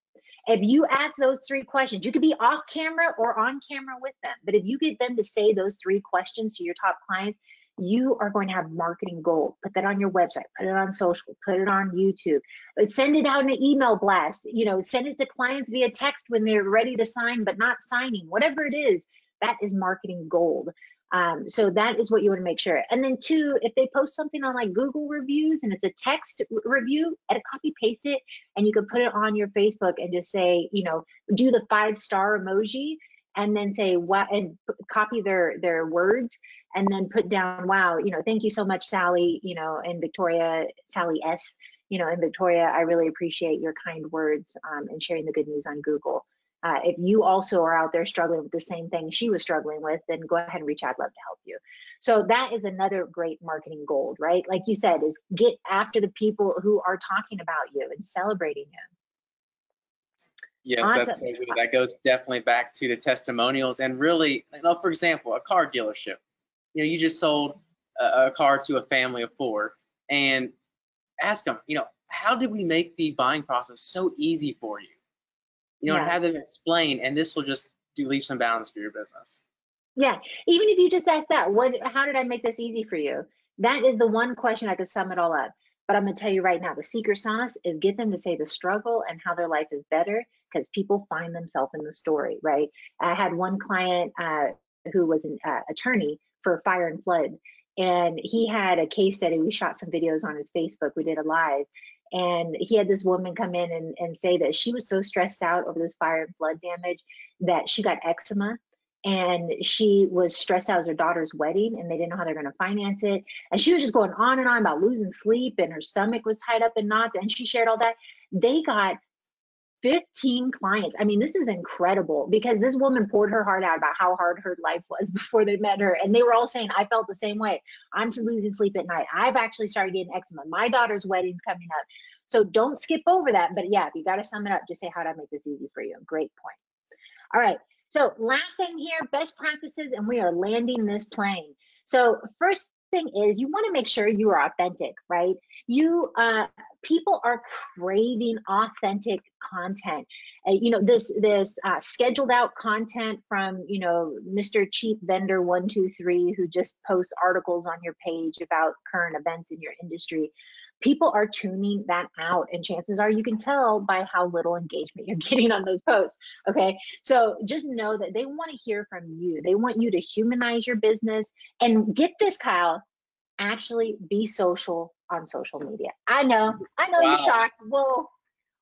B: If you ask those three questions, you could be off camera or on camera with them. But if you get them to say those three questions to your top clients, you are going to have marketing gold. Put that on your website, put it on social, put it on YouTube, uh, send it out in an email blast, you know, send it to clients via text when they're ready to sign but not signing, whatever it is, that is marketing gold. Um, so that is what you want to make sure. And then two, if they post something on like Google reviews and it's a text review, and copy paste it, and you can put it on your Facebook and just say, you know, do the five star emoji, and then say what and copy their their words, and then put down, wow, you know, thank you so much, Sally, you know, and Victoria, Sally S, you know, and Victoria, I really appreciate your kind words um, and sharing the good news on Google. Uh, if you also are out there struggling with the same thing she was struggling with, then go ahead and reach out. I'd love to help you. So that is another great marketing gold, right? Like you said, is get after the people who are talking about you and celebrating you.
C: Yes, that's so good. That goes definitely back to the testimonials and really, you know, for example, a car dealership. You know, you just sold a, a car to a family of four and ask them, you know, how did we make the buying process so easy for you? You know, and have them explain, and this will just do leaps and bounds for your business.
B: Yeah, even if you just ask that, what, how did I make this easy for you? That is the one question I could sum it all up. But I'm gonna tell you right now, the secret sauce is get them to say the struggle and how their life is better because people find themselves in the story, right? I had one client uh, who was an uh, attorney for fire and flood, and he had a case study. We shot some videos on his Facebook. We did a live, and he had this woman come in and, and say that she was so stressed out over this fire and flood damage that she got eczema. And she was stressed out as her daughter's wedding and they didn't know how they're going to finance it. And she was just going on and on about losing sleep and her stomach was tied up in knots and she shared all that. They got 15 clients. I mean this is incredible because this woman poured her heart out about how hard her life was before they met her. And they were all saying i felt the same way. I'm losing sleep at night. I've actually started getting eczema. My daughter's wedding's coming up. So don't skip over that. But yeah if you got to sum it up. Just say how do i make this easy for you? Great point. All right. So last thing here, best practices, and we are landing this plane. So first thing is you want to make sure you are authentic, right? You uh, people are craving authentic content. Uh, you know this this uh, scheduled out content from you know Mr. Cheap Vendor one two three who just posts articles on your page about current events in your industry people are tuning that out and chances are you can tell by how little engagement you're getting on those posts okay? So just know that they want to hear from you. They want you to humanize your business and get this kyle actually be social on social media. I know. I know
C: Wow.
B: you're shocked. Whoa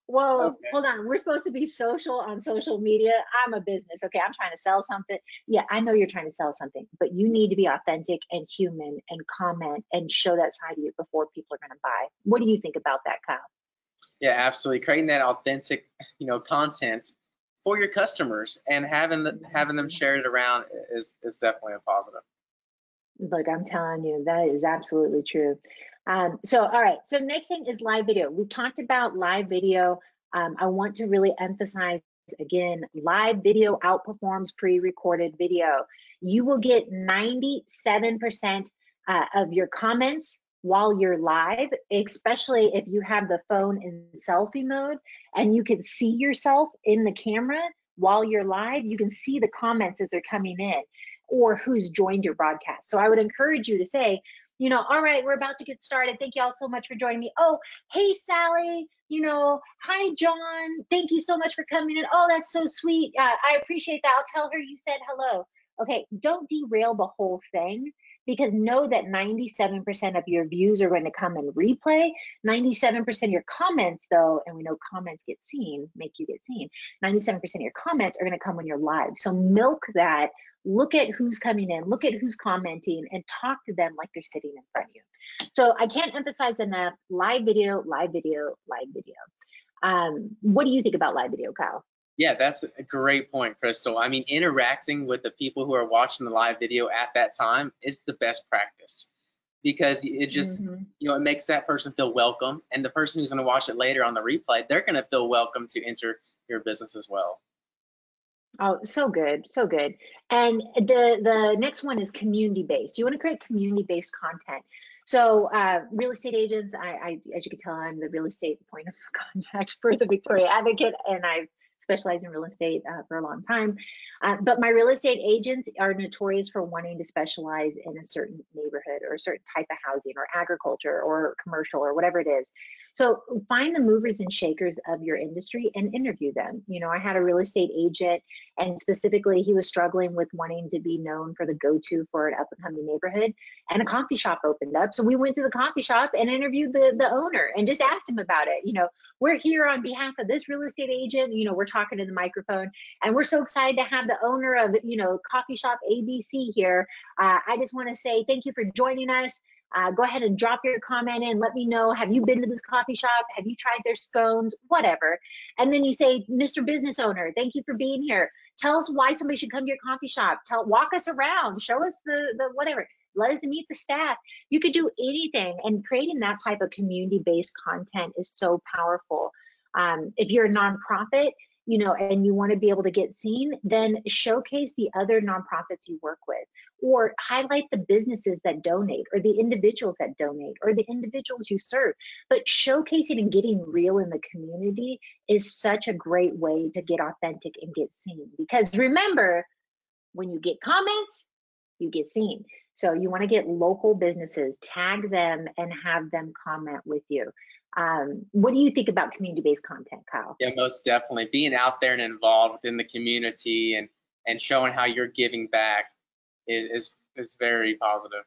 B: Well,
C: Okay.
B: hold on. We're supposed to be social on social media. I'm a business. Okay, I'm trying to sell something. Yeah, I know you're trying to sell something, but you need to be authentic and human and comment and show that side of you before people are going to buy. What do you think about that, Kyle?
C: Yeah, absolutely. Creating that authentic, you know, content for your customers and having the, having them share it around is is definitely a positive.
B: Look, I'm telling you, that is absolutely true. Um, so, all right. So, next thing is live video. We've talked about live video. Um, I want to really emphasize again live video outperforms pre recorded video. You will get 97% uh, of your comments while you're live, especially if you have the phone in selfie mode and you can see yourself in the camera while you're live. You can see the comments as they're coming in or who's joined your broadcast. So I would encourage you to say, you know, all right, we're about to get started. Thank you all so much for joining me. Oh, hey, Sally, you know, hi, John. Thank you so much for coming in. Oh, that's so sweet. Uh, I appreciate that. I'll tell her you said hello. Okay, don't derail the whole thing because know that 97% of your views are going to come in replay. 97% of your comments, though, and we know comments get seen, make you get seen. 97% of your comments are going to come when you're live. So milk that. Look at who's coming in, look at who's commenting, and talk to them like they're sitting in front of you. So I can't emphasize enough live video, live video, live video. Um, what do you think about live video, Kyle?
C: Yeah, that's a great point, Crystal. I mean, interacting with the people who are watching the live video at that time is the best practice because it just,
B: Mhm.
C: you know, it makes that person feel welcome. And the person who's going to watch it later on the replay, they're going to feel welcome to enter your business as well.
B: Oh, so good, so good. And the the next one is community based. You want to create community based content. So uh, real estate agents, I, I as you can tell, I'm the real estate point of contact for the Victoria Advocate, and I've specialized in real estate uh, for a long time. Uh, but my real estate agents are notorious for wanting to specialize in a certain neighborhood or a certain type of housing or agriculture or commercial or whatever it is. So find the movers and shakers of your industry and interview them. You know, I had a real estate agent and specifically he was struggling with wanting to be known for the go-to for an up and coming neighborhood and a coffee shop opened up. So we went to the coffee shop and interviewed the, the owner and just asked him about it. You know, we're here on behalf of this real estate agent, you know, we're talking to the microphone and we're so excited to have the owner of, you know, coffee shop ABC here. Uh, I just want to say thank you for joining us. Uh, go ahead and drop your comment in. Let me know. Have you been to this coffee shop? Have you tried their scones? Whatever. And then you say, Mr. Business Owner, thank you for being here. Tell us why somebody should come to your coffee shop. Tell, walk us around. Show us the the whatever. Let us meet the staff. You could do anything, and creating that type of community-based content is so powerful. Um, if you're a nonprofit, you know, and you want to be able to get seen, then showcase the other nonprofits you work with or highlight the businesses that donate or the individuals that donate or the individuals you serve. But showcasing and getting real in the community is such a great way to get authentic and get seen. Because remember, when you get comments, you get seen. So you want to get local businesses, tag them, and have them comment with you. Um, what do you think about community-based content, Kyle?
C: Yeah, most definitely. Being out there and involved within the community and and showing how you're giving back is is, is very positive.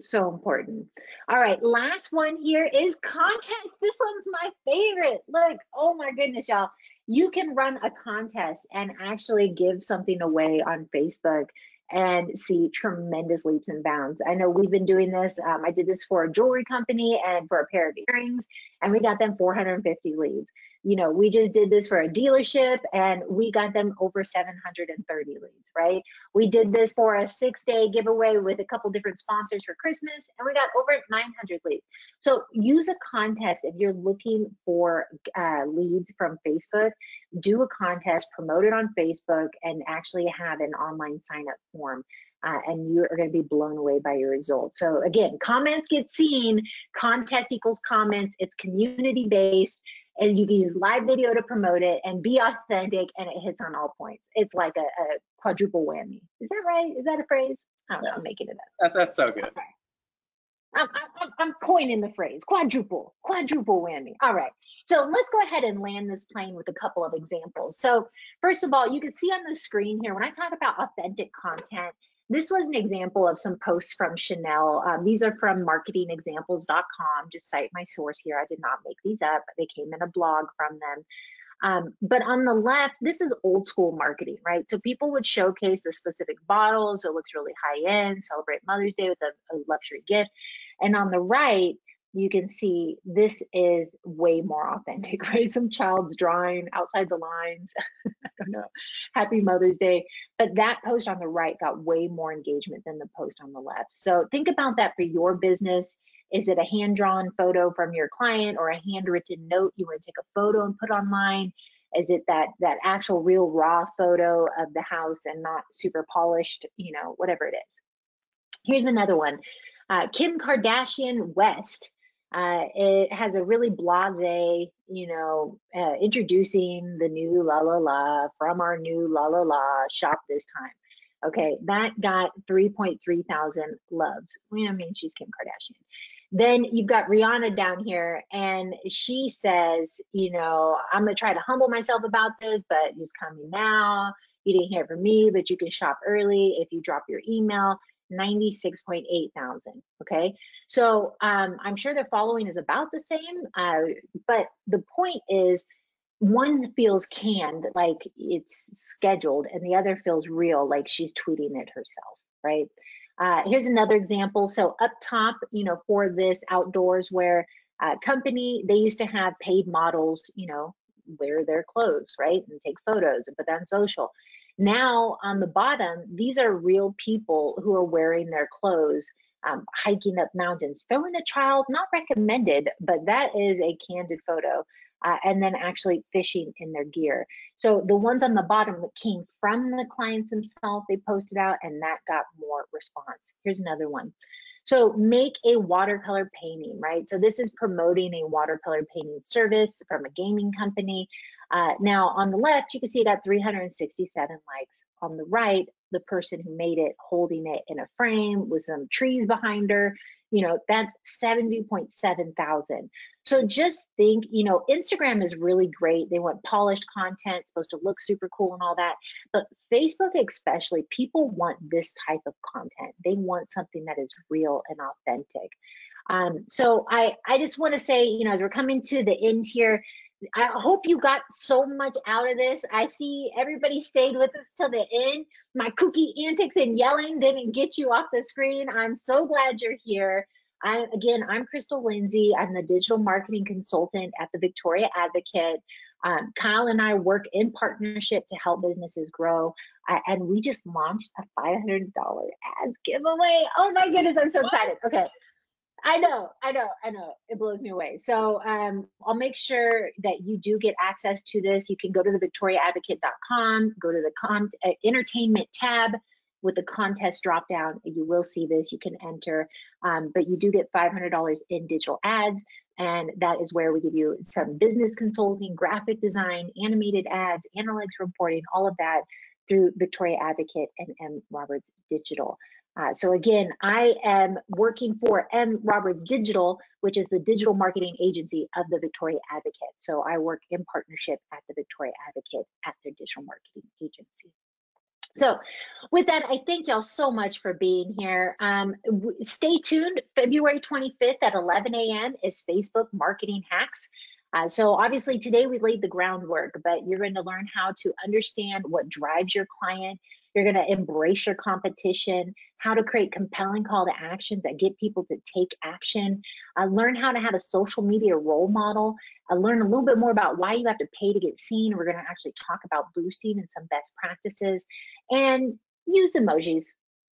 B: So important. All right, last one here is contest. This one's my favorite. Look, oh my goodness, y'all. You can run a contest and actually give something away on Facebook and see tremendous leaps and bounds. I know we've been doing this. Um, I did this for a jewelry company and for a pair of earrings, and we got them 450 leads. You know, we just did this for a dealership and we got them over 730 leads, right? We did this for a six day giveaway with a couple different sponsors for Christmas, and we got over 900 leads. So use a contest if you're looking for uh, leads from Facebook. Do a contest, promote it on Facebook, and actually have an online sign up form. Uh, and you are going to be blown away by your results. So again, comments get seen, contest equals comments. It's community based, and you can use live video to promote it and be authentic, and it hits on all points. It's like a, a quadruple whammy. Is that right? Is that a phrase? I don't know. I'm making it up.
C: That's that's so good.
B: I'm, I'm, I'm coining the phrase quadruple, quadruple whammy. All right. So let's go ahead and land this plane with a couple of examples. So, first of all, you can see on the screen here when I talk about authentic content, this was an example of some posts from Chanel. Um, these are from marketingexamples.com. Just cite my source here. I did not make these up. They came in a blog from them. Um, but on the left, this is old school marketing, right? So people would showcase the specific bottles. It looks really high end, celebrate Mother's Day with a, a luxury gift. And on the right, you can see this is way more authentic, right? Some child's drawing outside the lines. I don't know. Happy Mother's Day. But that post on the right got way more engagement than the post on the left. So think about that for your business. Is it a hand drawn photo from your client or a handwritten note you want to take a photo and put online? Is it that that actual real raw photo of the house and not super polished, you know, whatever it is. Here's another one. Uh, Kim Kardashian West uh, it has a really blase, you know, uh, introducing the new La La La from our new La La La shop this time. Okay, that got 3.3 thousand loves. I mean, she's Kim Kardashian. Then you've got Rihanna down here, and she says, you know, I'm gonna try to humble myself about this, but it's coming now. You didn't hear from me, but you can shop early if you drop your email. 96.8 thousand. Okay, so um, I'm sure their following is about the same, uh, but the point is one feels canned, like it's scheduled, and the other feels real, like she's tweeting it herself, right? Uh, here's another example. So up top, you know, for this outdoors wear uh, company, they used to have paid models, you know, wear their clothes, right, and take photos and put that on social. Now on the bottom, these are real people who are wearing their clothes, um, hiking up mountains, throwing a child, not recommended, but that is a candid photo. Uh, and then actually fishing in their gear. So the ones on the bottom that came from the clients themselves, they posted out and that got more response. Here's another one. So make a watercolor painting, right? So this is promoting a watercolor painting service from a gaming company. Uh, now on the left, you can see it got 367 likes. On the right, the person who made it holding it in a frame with some trees behind her, you know, that's 70.7 thousand. So just think, you know, Instagram is really great. They want polished content, supposed to look super cool and all that. But Facebook, especially, people want this type of content. They want something that is real and authentic. Um, so I, I just want to say, you know, as we're coming to the end here, I hope you got so much out of this. I see everybody stayed with us till the end. My kooky antics and yelling didn't get you off the screen. I'm so glad you're here. I, again, I'm Crystal Lindsay. I'm the digital marketing consultant at the Victoria Advocate. Um, Kyle and I work in partnership to help businesses grow. Uh, and we just launched a $500 ads giveaway. Oh my goodness, I'm so excited. Okay. I know, I know, I know. It blows me away. So um, I'll make sure that you do get access to this. You can go to the victoriaadvocate.com, go to the con- uh, entertainment tab with the contest drop down. You will see this. You can enter, um, but you do get $500 in digital ads. And that is where we give you some business consulting, graphic design, animated ads, analytics reporting, all of that through Victoria Advocate and M. Roberts Digital. Uh, so again, I am working for M. Roberts Digital, which is the digital marketing agency of the Victoria Advocate. So I work in partnership at the Victoria Advocate at their digital marketing agency. So with that, I thank y'all so much for being here. Um, stay tuned. February 25th at 11 a.m. is Facebook Marketing Hacks. Uh, so obviously today we laid the groundwork, but you're going to learn how to understand what drives your client. You're going to embrace your competition, how to create compelling call to actions that get people to take action, uh, learn how to have a social media role model, uh, learn a little bit more about why you have to pay to get seen. We're going to actually talk about boosting and some best practices and use emojis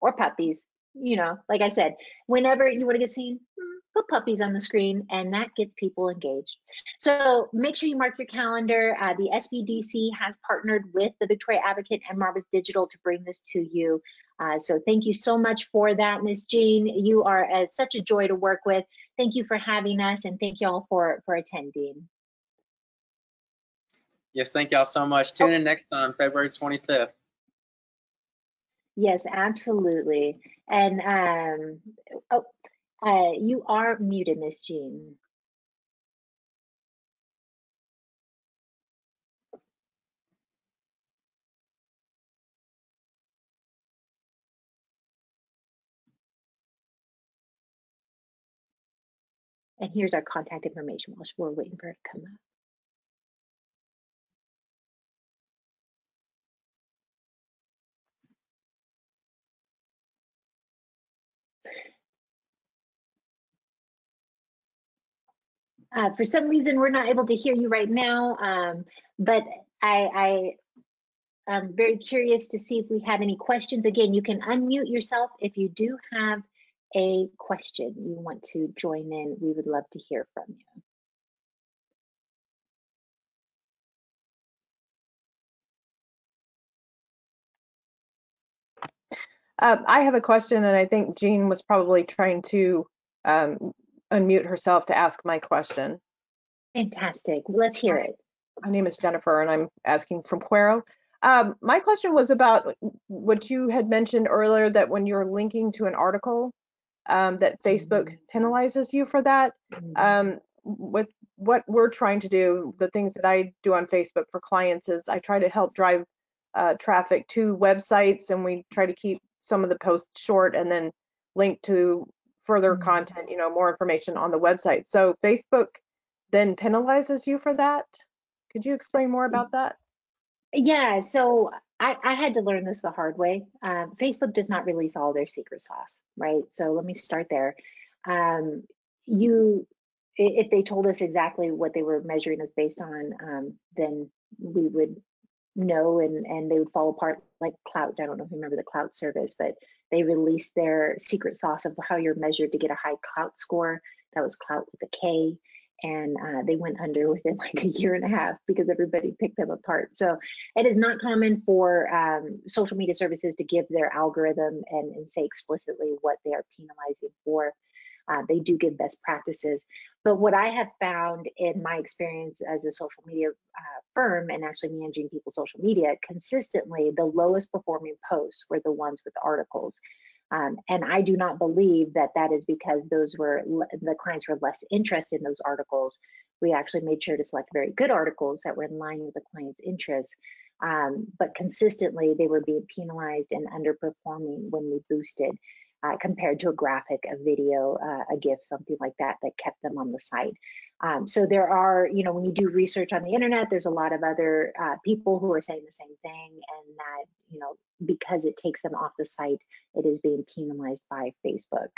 B: or puppies. You know, like I said, whenever you want to get seen, hmm, put puppies on the screen and that gets people engaged. So make sure you mark your calendar. Uh, the SBDC has partnered with the Victoria Advocate and M. Roberts Digital to bring this to you. Uh, so thank you so much for that, Ms. Jean. You are uh, such a joy to work with. Thank you for having us and thank you all for, for attending.
C: Yes, thank y'all so much. Tune in next time, February 25th.
B: Yes, absolutely. And um, oh, uh, you are muted, Miss Jean. And here's our contact information while we're waiting for it to come up. Uh, for some reason, we're not able to hear you right now, um, but I, I am very curious to see if we have any questions. Again, you can unmute yourself if you do have a question you want to join in. We would love to hear from you.
D: Um, I have a question, and I think Jean was probably trying to um, unmute herself to ask my question.
B: Fantastic. Let's hear it.
D: My name is Jennifer, and I'm asking from Cuero. Um, my question was about what you had mentioned earlier that when you're linking to an article, um, that Facebook penalizes you for that.
B: Mhm.
D: Um, with what we're trying to do, the things that I do on Facebook for clients is I try to help drive uh, traffic to websites, and we try to keep some of the posts short and then link to further
B: Mhm.
D: content, you know, more information on the website. So Facebook then penalizes you for that. Could you explain more about that?
B: Yeah, so I, I had to learn this the hard way. Um, Facebook does not release all their secret sauce, right? So let me start there. Um, you, if they told us exactly what they were measuring us based on, um, then we would know and and they would fall apart like Klout. I don't know if you remember the Klout service, but they released their secret sauce of how you're measured to get a high Klout score. That was Klout with a K and uh, they went under within like a year and a half because everybody picked them apart. So it is not common for um, social media services to give their algorithm and, and say explicitly what they are penalizing for. Uh, they do give best practices. But what I have found in my experience as a social media uh, firm and actually managing people's social media, consistently the lowest performing posts were the ones with articles. Um, and I do not believe that that is because those were the clients were less interested in those articles. We actually made sure to select very good articles that were in line with the client's interests. Um, but consistently, they were being penalized and underperforming when we boosted uh, compared to a graphic, a video, uh, a GIF, something like that that kept them on the site. Um, so there are, you know, when you do research on the internet, there's a lot of other uh, people who are saying the same thing, and that, you know, because it takes them off the site, it is being penalized by Facebook.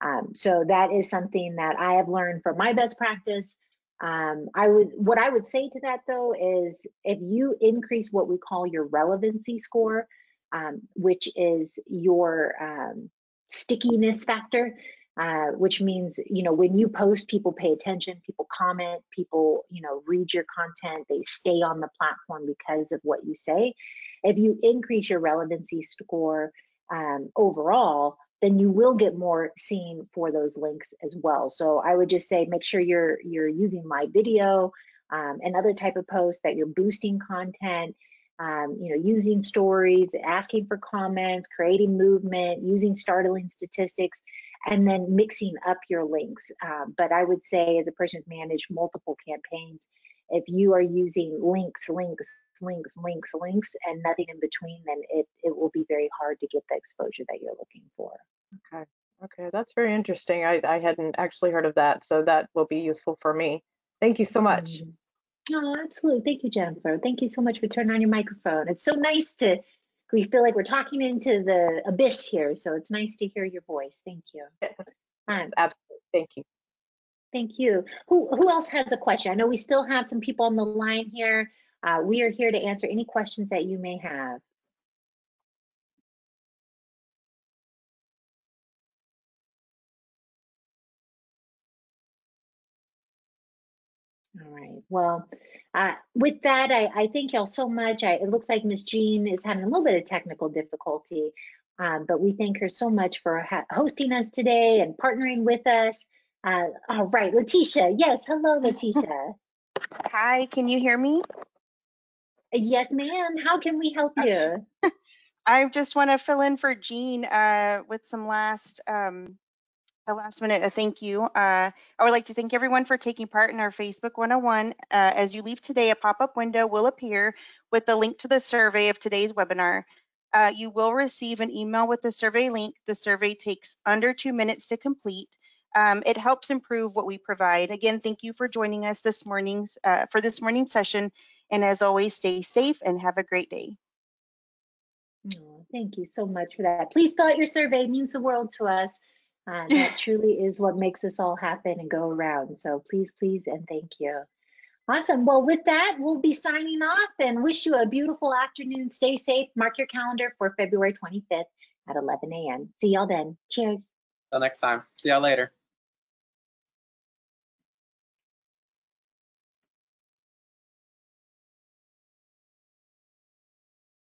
B: Um, so that is something that I have learned from my best practice. Um, I would, what I would say to that though is, if you increase what we call your relevancy score, um, which is your um, stickiness factor, uh, which means you know when you post, people pay attention, people comment, people you know read your content, they stay on the platform because of what you say. If you increase your relevancy score um, overall, then you will get more seen for those links as well. So I would just say make sure you're you're using live video um, and other type of posts that you're boosting content um, you know, using stories, asking for comments, creating movement, using startling statistics, and then mixing up your links. Um, but I would say, as a person who's managed multiple campaigns, if you are using links, links, links, links, links, and nothing in between, then it, it will be very hard to get the exposure that you're looking for.
D: Okay, okay, that's very interesting. I, I hadn't actually heard of that, so that will be useful for me. Thank you so much.
B: Mm. Oh, absolutely. Thank you, Jennifer. Thank you so much for turning on your microphone. It's so nice to, we feel like we're talking into the abyss here. So it's nice to hear your voice. Thank you.
D: Yes, absolutely. Thank you.
B: thank you. Who, who else has a question? I know we still have some people on the line here. Uh, we are here to answer any questions that you may have. All right. Well, uh, with that, I, I thank y'all so much. I, it looks like Miss Jean is having a little bit of technical difficulty, um, but we thank her so much for ha- hosting us today and partnering with us. Uh, all right, Letitia. Yes, hello, Letitia.
E: Hi, can you hear me?
B: yes, ma'am. How can we help you?
E: I just want to fill in for Jean uh, with some last, um, a last minute uh, thank you. Uh, I would like to thank everyone for taking part in our Facebook 101. Uh, as you leave today, a pop-up window will appear with the link to the survey of today's webinar. Uh, you will receive an email with the survey link. The survey takes under two minutes to complete. Um, it helps improve what we provide. Again, thank you for joining us this morning's uh, for this morning's session. And as always, stay safe and have a great day.
B: Thank you so much for that. Please fill out your survey. It means the world to us. Uh, that truly is what makes this all happen and go around. So please, please, and thank you. Awesome. Well, with that, we'll be signing off and wish you a beautiful afternoon. Stay safe. Mark your calendar for February 25th at 11 a.m. See y'all then. Cheers.
C: Till next time. See y'all later.